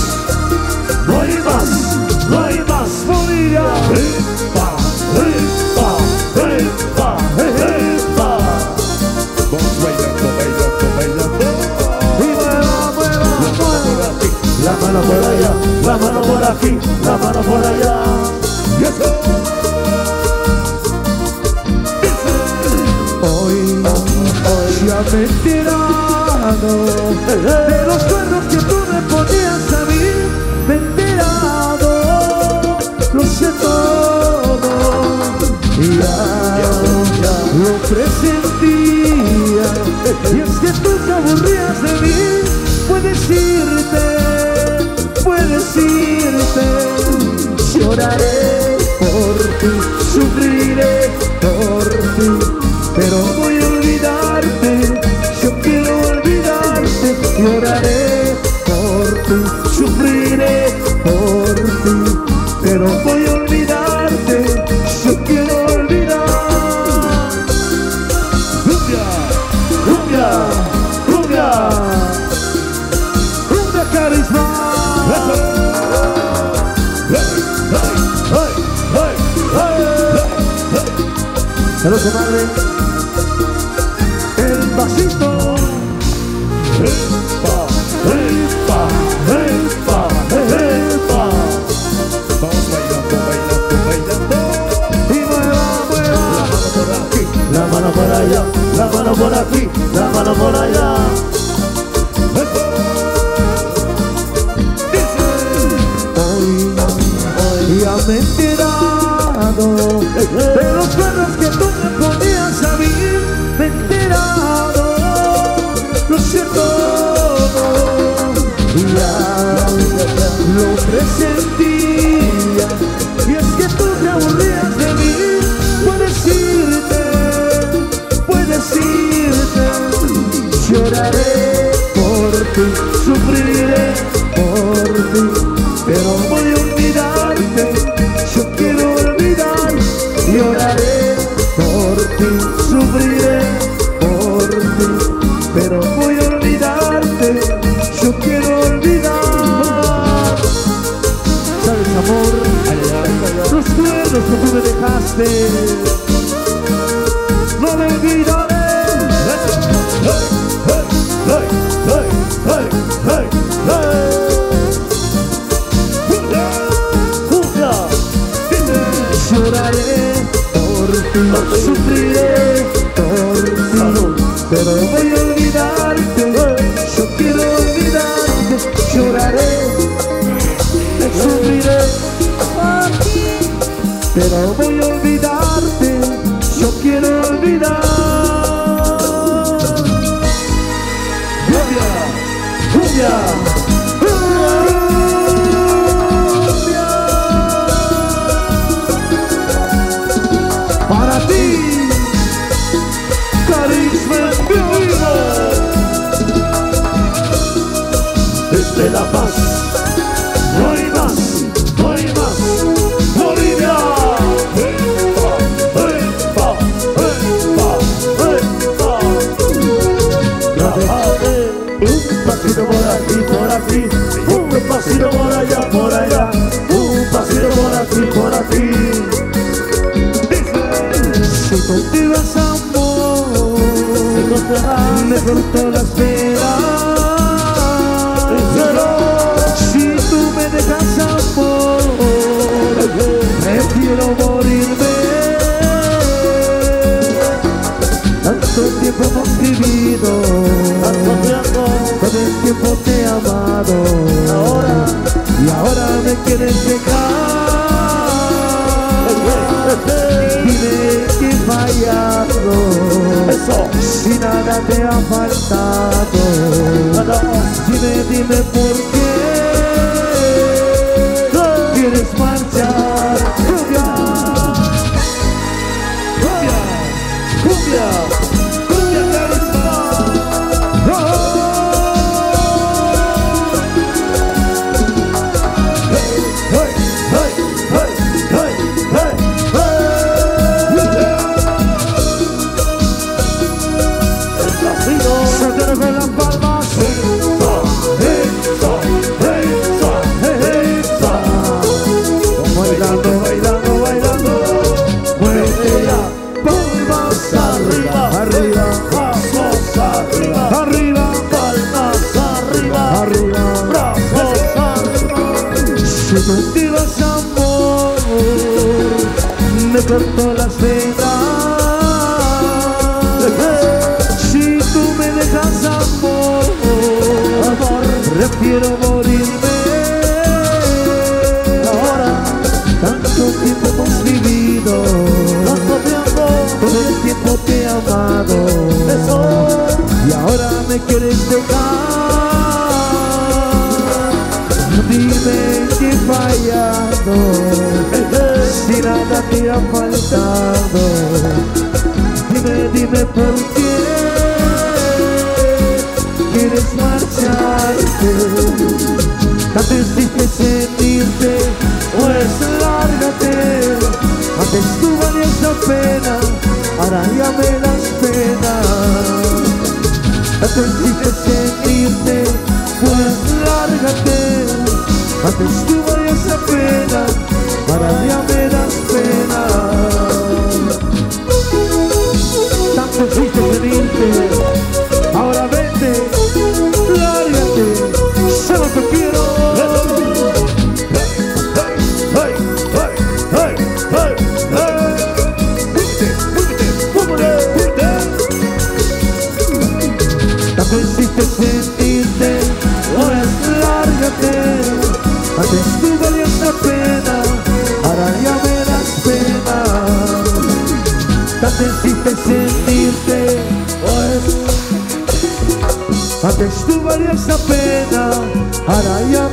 la mano por aquí, la mano por allá. Hoy, hoy ya me tirado de los cuernos que tú me ponías a mí, me he tirado, lo sé todo, ya, ya lo presentía, y es que tú te aburrías de mí, puedes irte puedes irte. Lloraré por ti, sufriré por ti, pero voy a Salud, comadre. El pasito. Epa, epa, epa, epa. Vamos bailando, bailando, bailando. Y mueva, mueva. Por aquí. La mano por allá, la mano por aquí, la mano por allá. Sufriré por ti, pero sufriré por ti, cortó las venas. Si tú me dejas amor, prefiero morirme. Tanto tiempo hemos vivido, tanto tiempo, todo el tiempo te he amado. Ahora, y ahora me quieres dejar. Si nada te ha faltado. Dime, dime por qué quieres marchar. me las venas Si tú me dejas amor, amor Prefiero morirme. Ahora, tanto tiempo hemos vivido Tanto tiempo Todo el tiempo te he amado. Y ahora me quieres dejar. había faltado. Dime, dime por qué Quieres marcharte. Tan difícil sentirte Pues lárgate. Antes tú valías pena Ahora ya me das pena. Tan difícil sentirte Pues lárgate. Antes tú valías la pena Ahora ya me das Así me daría una pena, ahora ya me das pena Tan triste sentirte hoy pues, Antes tú valías la pena, ahora ya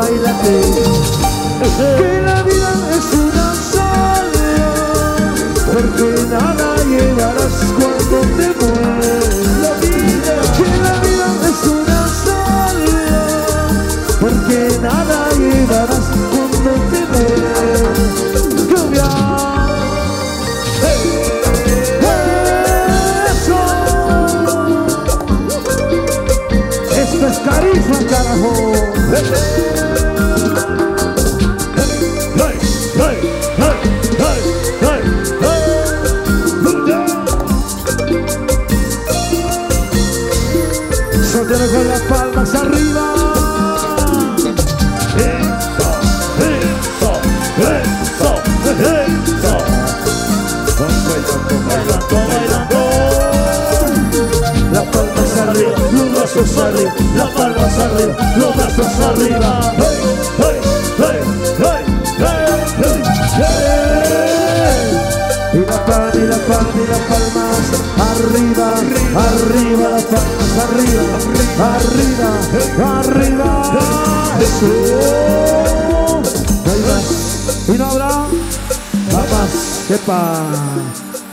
Que la vida es una sola, porque nada llevarás cuando te mueres. Que la vida es una sola, porque nada llevarás cuando te mueres. Es carisma, carajo. Brazos arriba, las palmas arriba, los brazos arriba. Y la palma, y la y las palmas arriba, arriba, las palmas arriba, arriba, arriba. Eso. Hay más. Y no habrá más. Epa.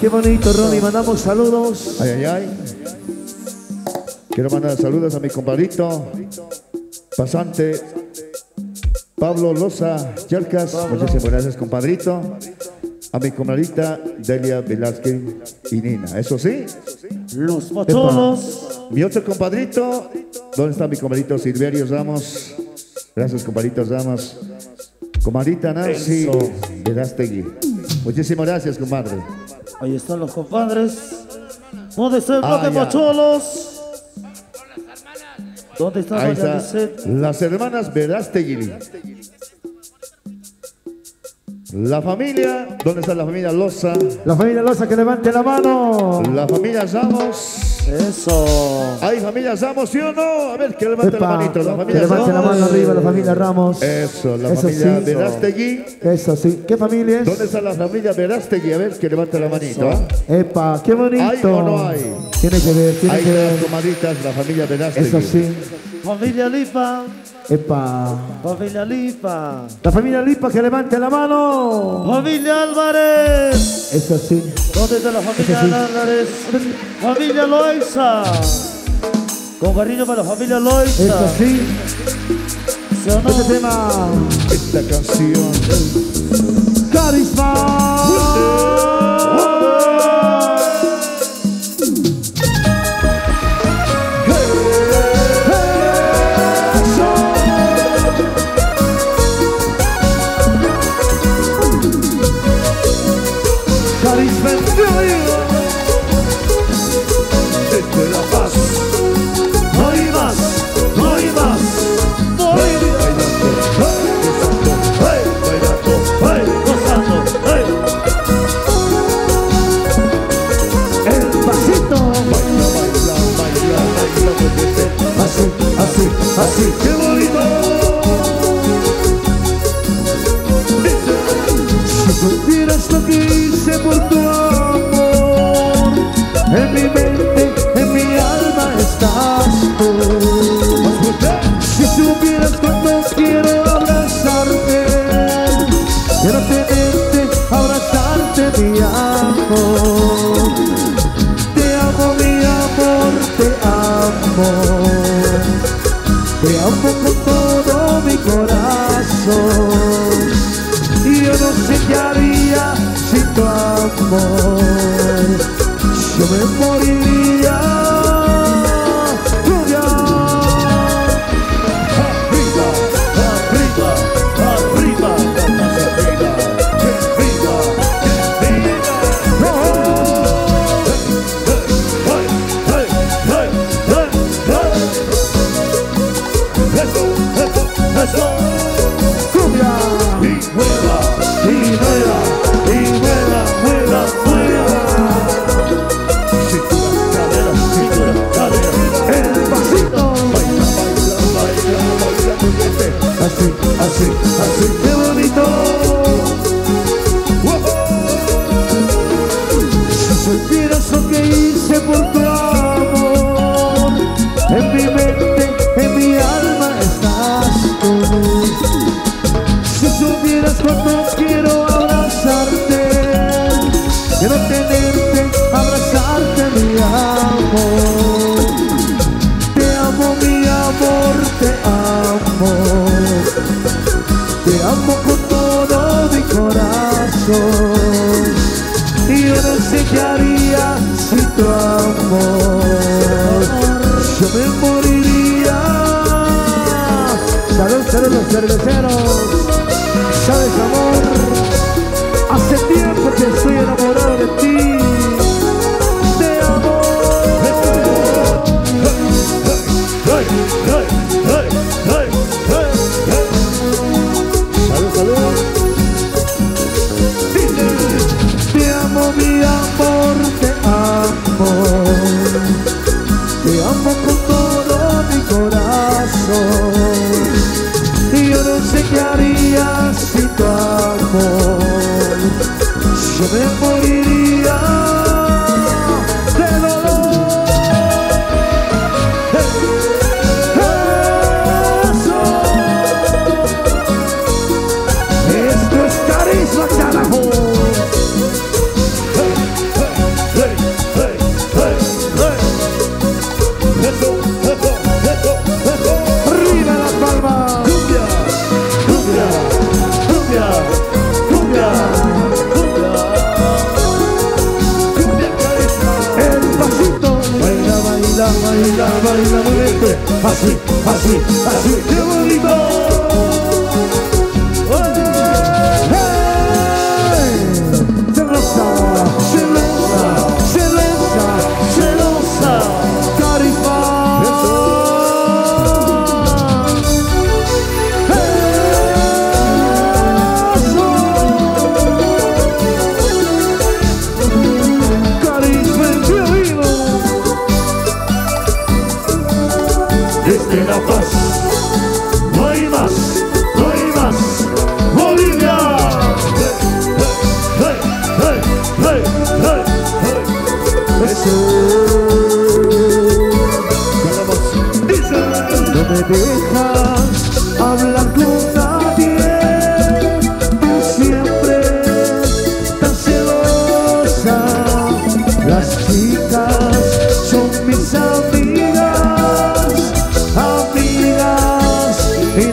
Qué bonito, Ronnie. Mandamos saludos. Ay, ay, ay. Quiero mandar saludos a mi compadrito, pasante Pablo Loza Yercas. Muchísimas gracias, compadrito. A mi comadrita Delia Velázquez y Nina. Eso sí, Los macholos. mi otro compadrito. ¿Dónde está mi compadrito Silverio Ramos? Gracias, compadrito Ramos. Comadrita Nancy. Veláztegui. Muchísimas gracias, comadre. Ahí están los compadres. ¿Dónde está el bloque macholos? ¿Dónde está Ahí está. Las hermanas Verástegui. La familia, ¿dónde está la familia Loza? La familia Loza que levante la mano. La familia Ramos. Eso. ¿Hay familia Ramos, sí o no? A ver, que levante Epa, la manito. La que familia levante la Ramos. mano arriba la familia Ramos. Eso, la Eso familia sí. Verástegui. Eso sí. ¿Qué familia ¿Dónde es? está la familia Verástegui? A ver, que levante la manito. ¿ah? Epa, qué bonito. ¿Hay o no hay? Tiene que ver, tiene Ahí que las ver. comaditas, la familia Verástegui. Eso sí. Familia Lipa. Epa. Familia Lipa. La familia Lipa que levante la mano. Familia Álvarez. Eso sí. ¿Dónde está la familia sí. Álvarez? Familia Loaiza. Con cariño para la familia Loaiza. Eso sí. ¿Sí no? Este tema. Esta canción. Carisma. Supieras lo que hice por tu amor, en mi mente, en mi alma estás tú. Si supieras cuánto quiero abrazarte, quiero tenerte, abrazarte, mi amor. Te amo, mi amor, te amo. Amor. Yo me moriría.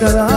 Y nada.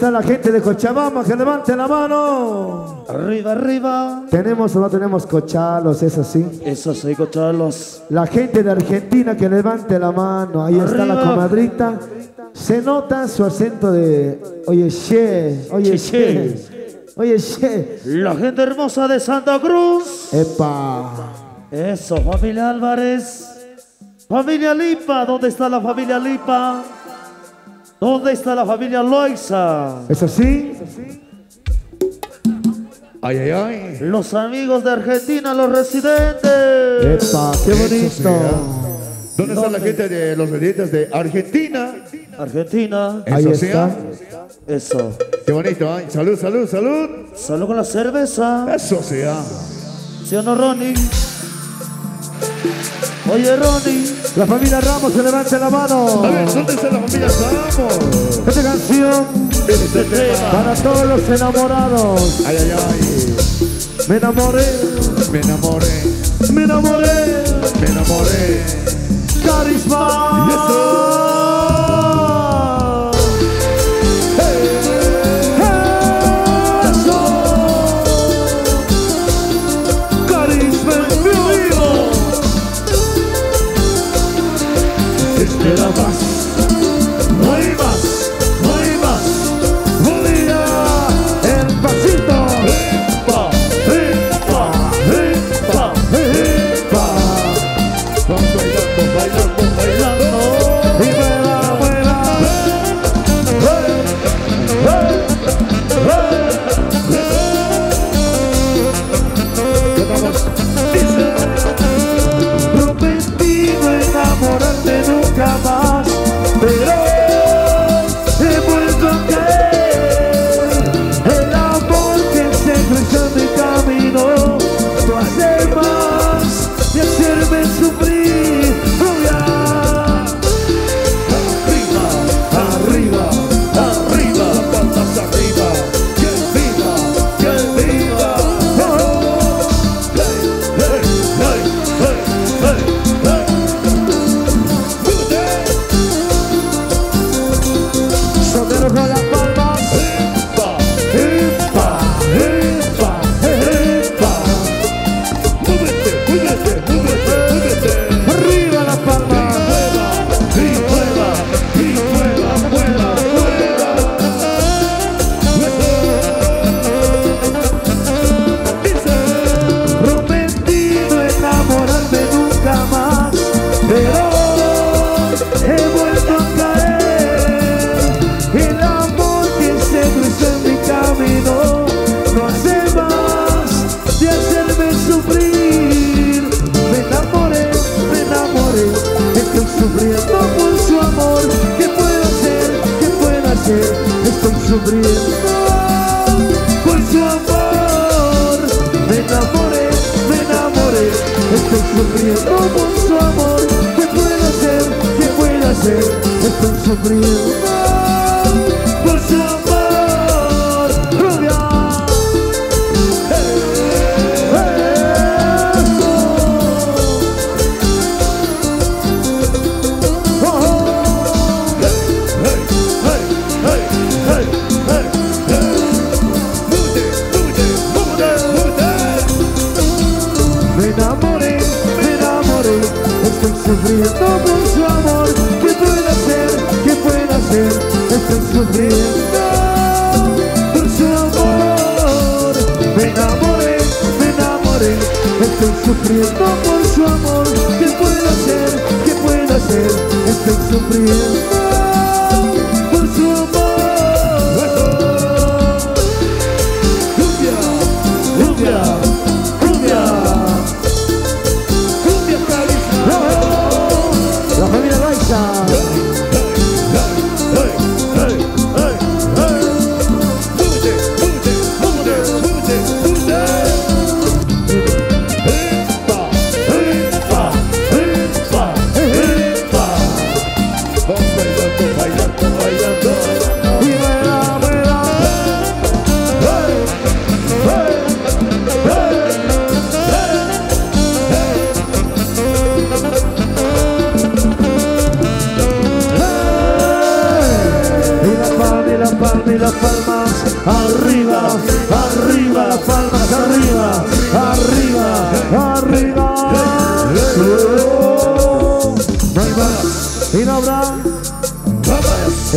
Está la gente de Cochabamba? Que levante la mano. Arriba, arriba. ¿Tenemos o no tenemos cochalos? Eso sí. Eso sí, cochalos. La gente de Argentina que levante la mano. Ahí está la comadrita. Se nota su acento de. Oye, che. Oye, che. Oye, che. La gente hermosa de Santa Cruz. Epa. Eso, familia Álvarez. Familia Lipa, ¿dónde está la familia Lipa? ¿Dónde está la familia Loiza? ¿Eso sí? Ay, ay, ay. Los amigos de Argentina, los residentes. Epa, qué bonito. será. ¿Dónde está la gente de los residentes de Argentina? Argentina, Ahí Eso está. sea. eso. Qué bonito, ay. Salud, salud, salud. Solo con la cerveza. Eso sea. ¿Sí o no, Ronnie? Oye, Ronnie. La familia Ramos se levante la mano. A ver, ¿dónde está la familia Ramos? Esta canción Este tema. para todos los enamorados. Ay, ay, ay. Me enamoré, Me enamoré, me enamoré. me enamoré. Carisma.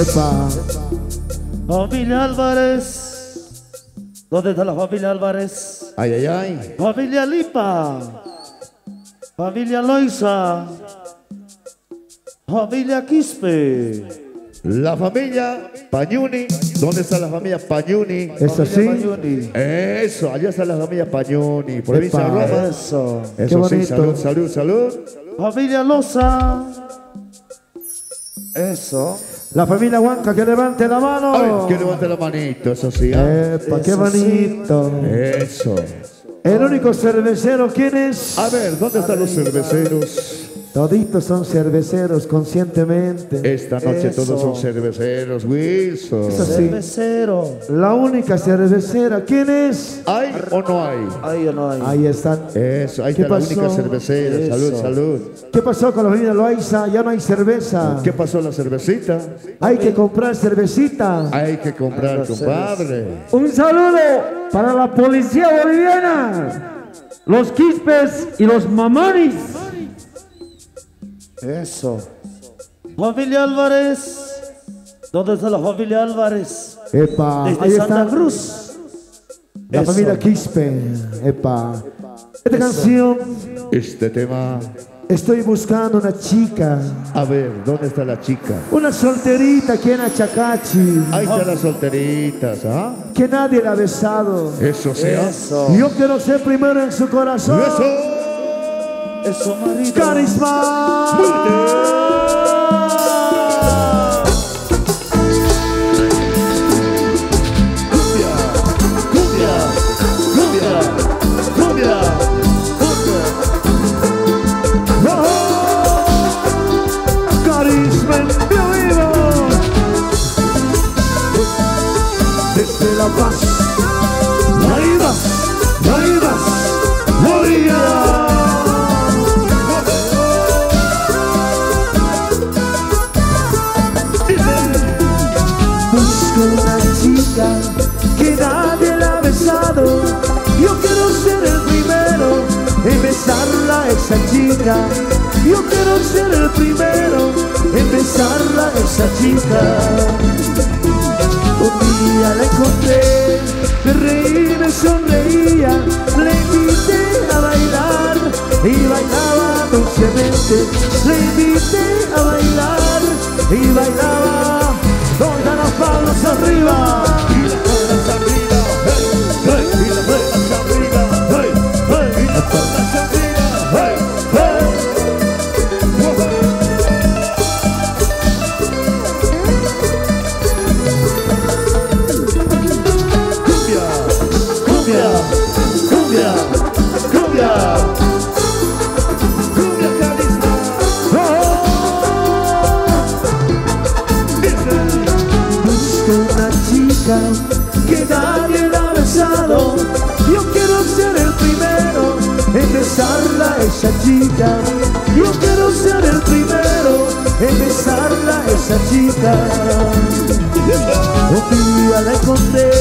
Epa. Familia Álvarez. ¿Dónde está la familia Álvarez? Ay, ay, ay. Familia Lipa. Familia Loiza. Familia Quispe. La familia Pañuni. ¿Dónde está la familia Pañuni? Eso sí. Mayuni. Eso, allá está la familia Pañuni. Provincia Epa. Roma. Eso. Qué Eso sí, bonito. salud, salud, salud. Familia Loza. Eso. La familia Huanca que levante la Ay, mano. que levante la manito, eso sí. ¿ah? Epa, qué sí. bonito. Eso. El único cervecero, ¿quién es? A ver, ¿dónde están los cerveceros? Toditos son cerveceros conscientemente. Esta noche Eso. todos son cerveceros, Wilson. Eso sí. Cervecero. La única cervecera, ¿quién es? ¿Hay o no hay? Ahí o no hay. Ahí están. Eso, ahí ¿Qué está la pasó? única cervecera. Salud, Eso. salud. ¿Qué pasó con la familia Loaiza? Ya no hay cerveza. ¿Qué pasó la cervecita? Hay que comprar cervecita. Hay que comprar, Ay, no sé. compadre. Un saludo para la policía boliviana, los quispes y los mamaris. Eso. Familia Álvarez. ¿Dónde está la familia Álvarez? Epa, Desde ahí Santa está Cruz. la Eso. familia Quispe. Epa. Esta canción, Este tema. estoy buscando una chica, A ver, ¿dónde está la chica? una solterita aquí en Achacachi, Ahí están las solteritas, ¿ah? que nadie la ha besado. Eso sea. Eso. Yo quiero ser primero en su corazón. Eso. Eso, marido. Carisma. Cumbia, cumbia, cumbia, cumbia. Carisma en vivo. Desde La Paz. Esa chica. Yo quiero ser el primero en besarla a esa chica. Un día la encontré, me reí, me sonreía, le invité a bailar y bailaba dulcemente. Le invité a bailar y bailaba con las palmas arriba, chica. Yo quiero ser el primero en besarla esa chica. Un día la encontré,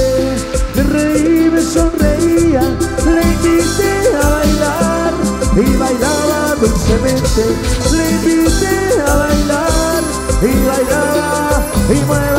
me reí, me sonreía, le invité a bailar y bailaba dulcemente. Le invité a bailar y bailaba y mueva,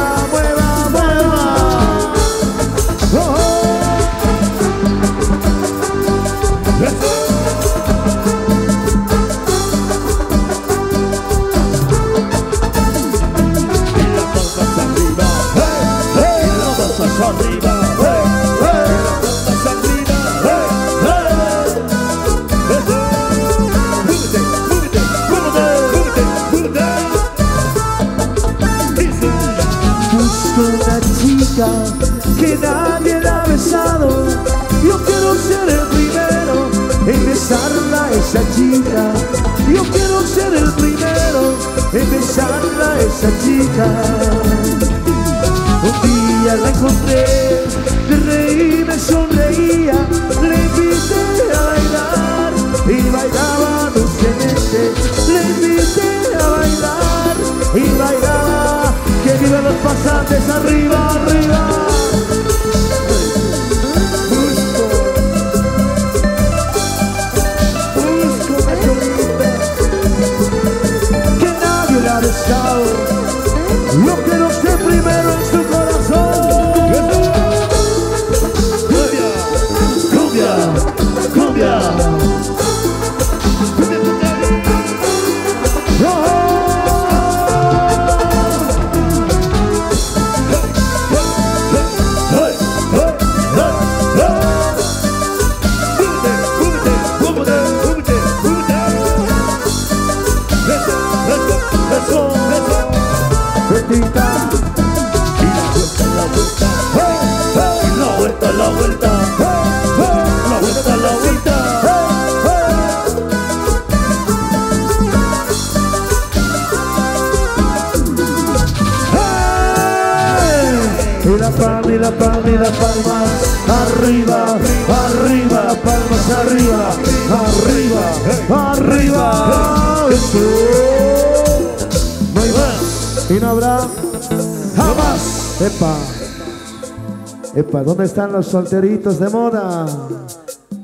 los solteritos de moda?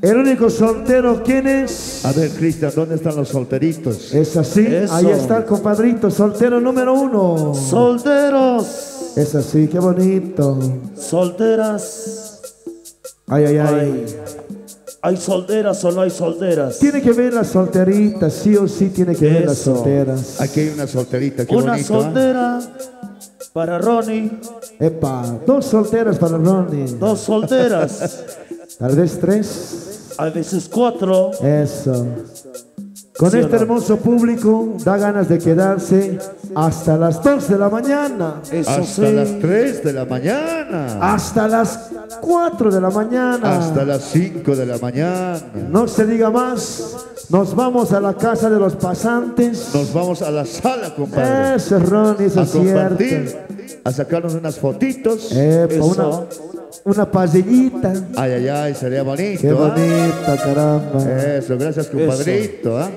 El único soltero, ¿quién es? A ver, Cristian, ¿dónde están los solteritos? Es así, Eso. ahí está el compadrito, soltero número uno. Solteros, Es así, qué bonito. solteras. Ay, ay, ay. Ay, ¿Hay solteras o no hay solteras? Tiene que ver las solteritas, sí o sí tiene que ver las solteras. Aquí hay una solterita, qué Una bonito. ¿ah? soltera para Ronnie, Epa, dos solteras para Ronnie. dos solteras, Tal vez tres. a veces cuatro. Eso. Con ¿Sí este no? hermoso público da ganas de quedarse hasta las 2 de la mañana. Eso Hasta sí. las 3 de la mañana. Hasta las 4 de la mañana. Hasta las 5 de la mañana. No se diga más. Nos vamos a la casa de los pasantes. Nos vamos a la sala, compadre. Ese Ronnie, eso a es cierto. compartir, a sacarnos unas fotitos. Epa, una, una pasillita. Ay, ay, ay, sería bonito. Qué ¿ah? bonita, caramba. Eso, gracias, compadrito. ¿ah?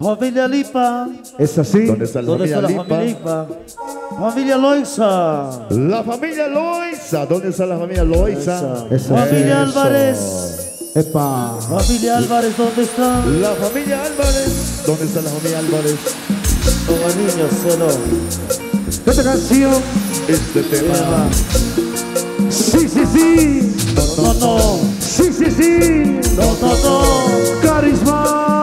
Familia Lipa. Es así. ¿Dónde está la ¿Dónde está la familia familia Lipa? Lipa? Familia Loiza. La familia Loiza. ¿Dónde está la familia Loiza? Eso. Familia Eso. Álvarez. Epa. Familia Álvarez, ¿dónde está? La familia Álvarez. ¿Dónde está la familia Álvarez? Toma niños, celo. Esta canción. Este tema. Sí, sí, sí. No, no, Sí, sí, sí. no, no, no. Carisma.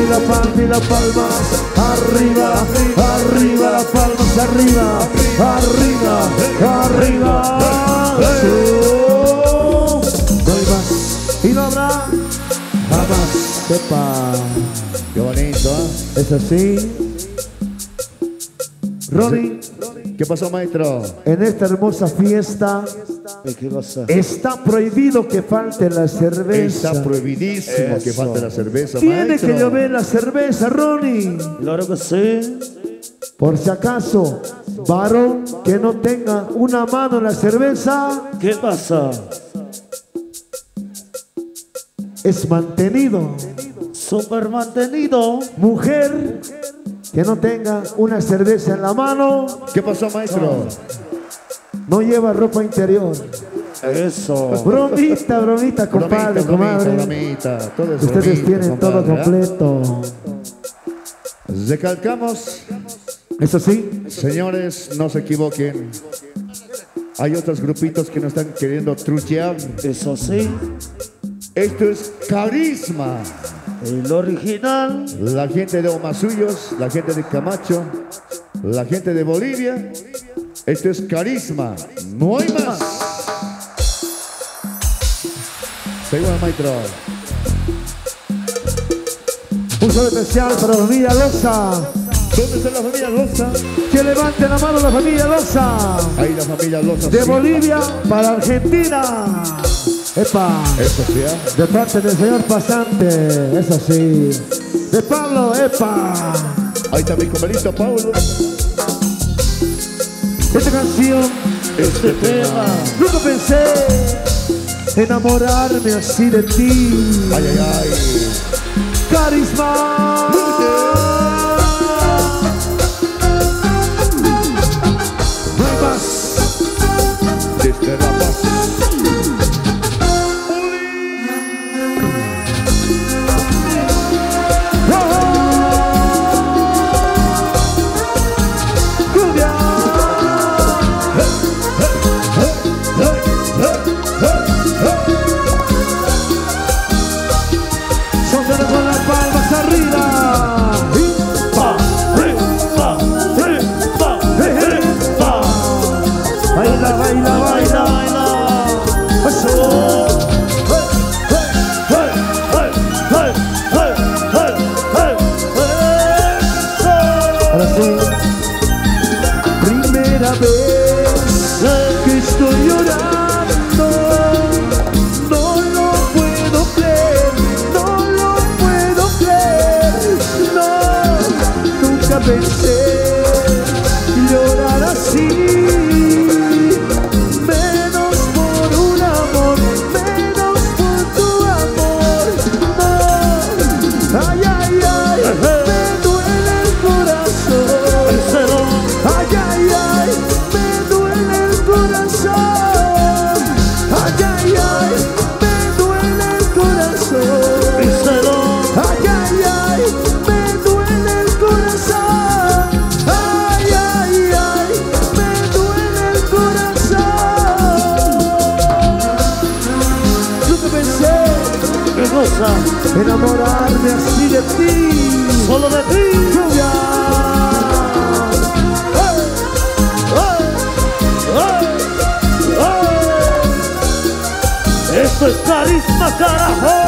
Y la palma, y la palma, y la palma. Arriba, arriba, la palma, arriba, arriba, arriba. No hay más. Y no habrá jamás. Sepa. Qué bonito, ¿ah? Es así. Ronnie, ¿Qué pasó, maestro? en esta hermosa fiesta. Está prohibido que falte la cerveza. Está prohibidísimo que falte la cerveza, Tiene maestro. que llover la cerveza, Ronnie. Claro que sí. Por si acaso, varón que no tenga una mano en la cerveza ¿Qué pasa? es mantenido. Super mantenido. Mujer que no tenga una cerveza en la mano ¿Qué pasó, maestro? no lleva ropa interior. Eso. Bromita, bromita, compadre, Bromita, comadre. bromita, todo es Ustedes bromita, tienen todo compadre, completo. Recalcamos, Eso sí, señores, no se equivoquen. Hay otros grupitos que nos están queriendo truchear. Eso sí. Esto es carisma. El original. La gente de Omasuyos, la gente de Camacho, la gente de Bolivia. Esto es carisma. No hay más. Seguimos, maestro. un saludo especial para la familia Loza. ¿Dónde está la familia Loza? Que levante la mano la familia Loza. Ahí la familia Loza. De sí. Bolivia para Argentina. Epa. Eso sí, ¿ah? De parte del señor pasante. Es así. De Pablo, epa. Ahí está mi compañero Paulo. Esta canción Este tema. nunca pensé enamorarme así de ti. Ay, ay, ay. Carisma. Más. Desde La Paz. Enamorarme así de ti. Solo de ti. Lluvia. Hey, hey, hey. Esto es carisma, carajo.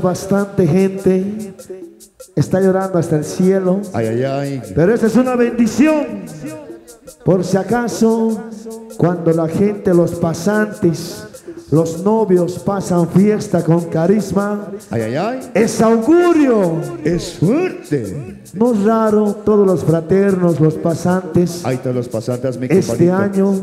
bastante gente. Está llorando hasta el cielo. Pero esta es una bendición. Por si acaso, cuando la gente, los pasantes, los novios pasan fiesta con carisma. Es augurio. Es suerte. No es raro, todos los fraternos, los pasantes. Este año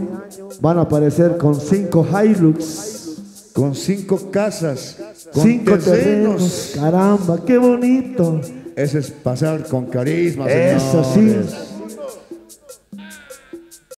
van a aparecer con cinco Hilux. Con cinco casas. Cinco terrenos. Caramba, qué bonito. Ese es pasar con carisma. Eso sí.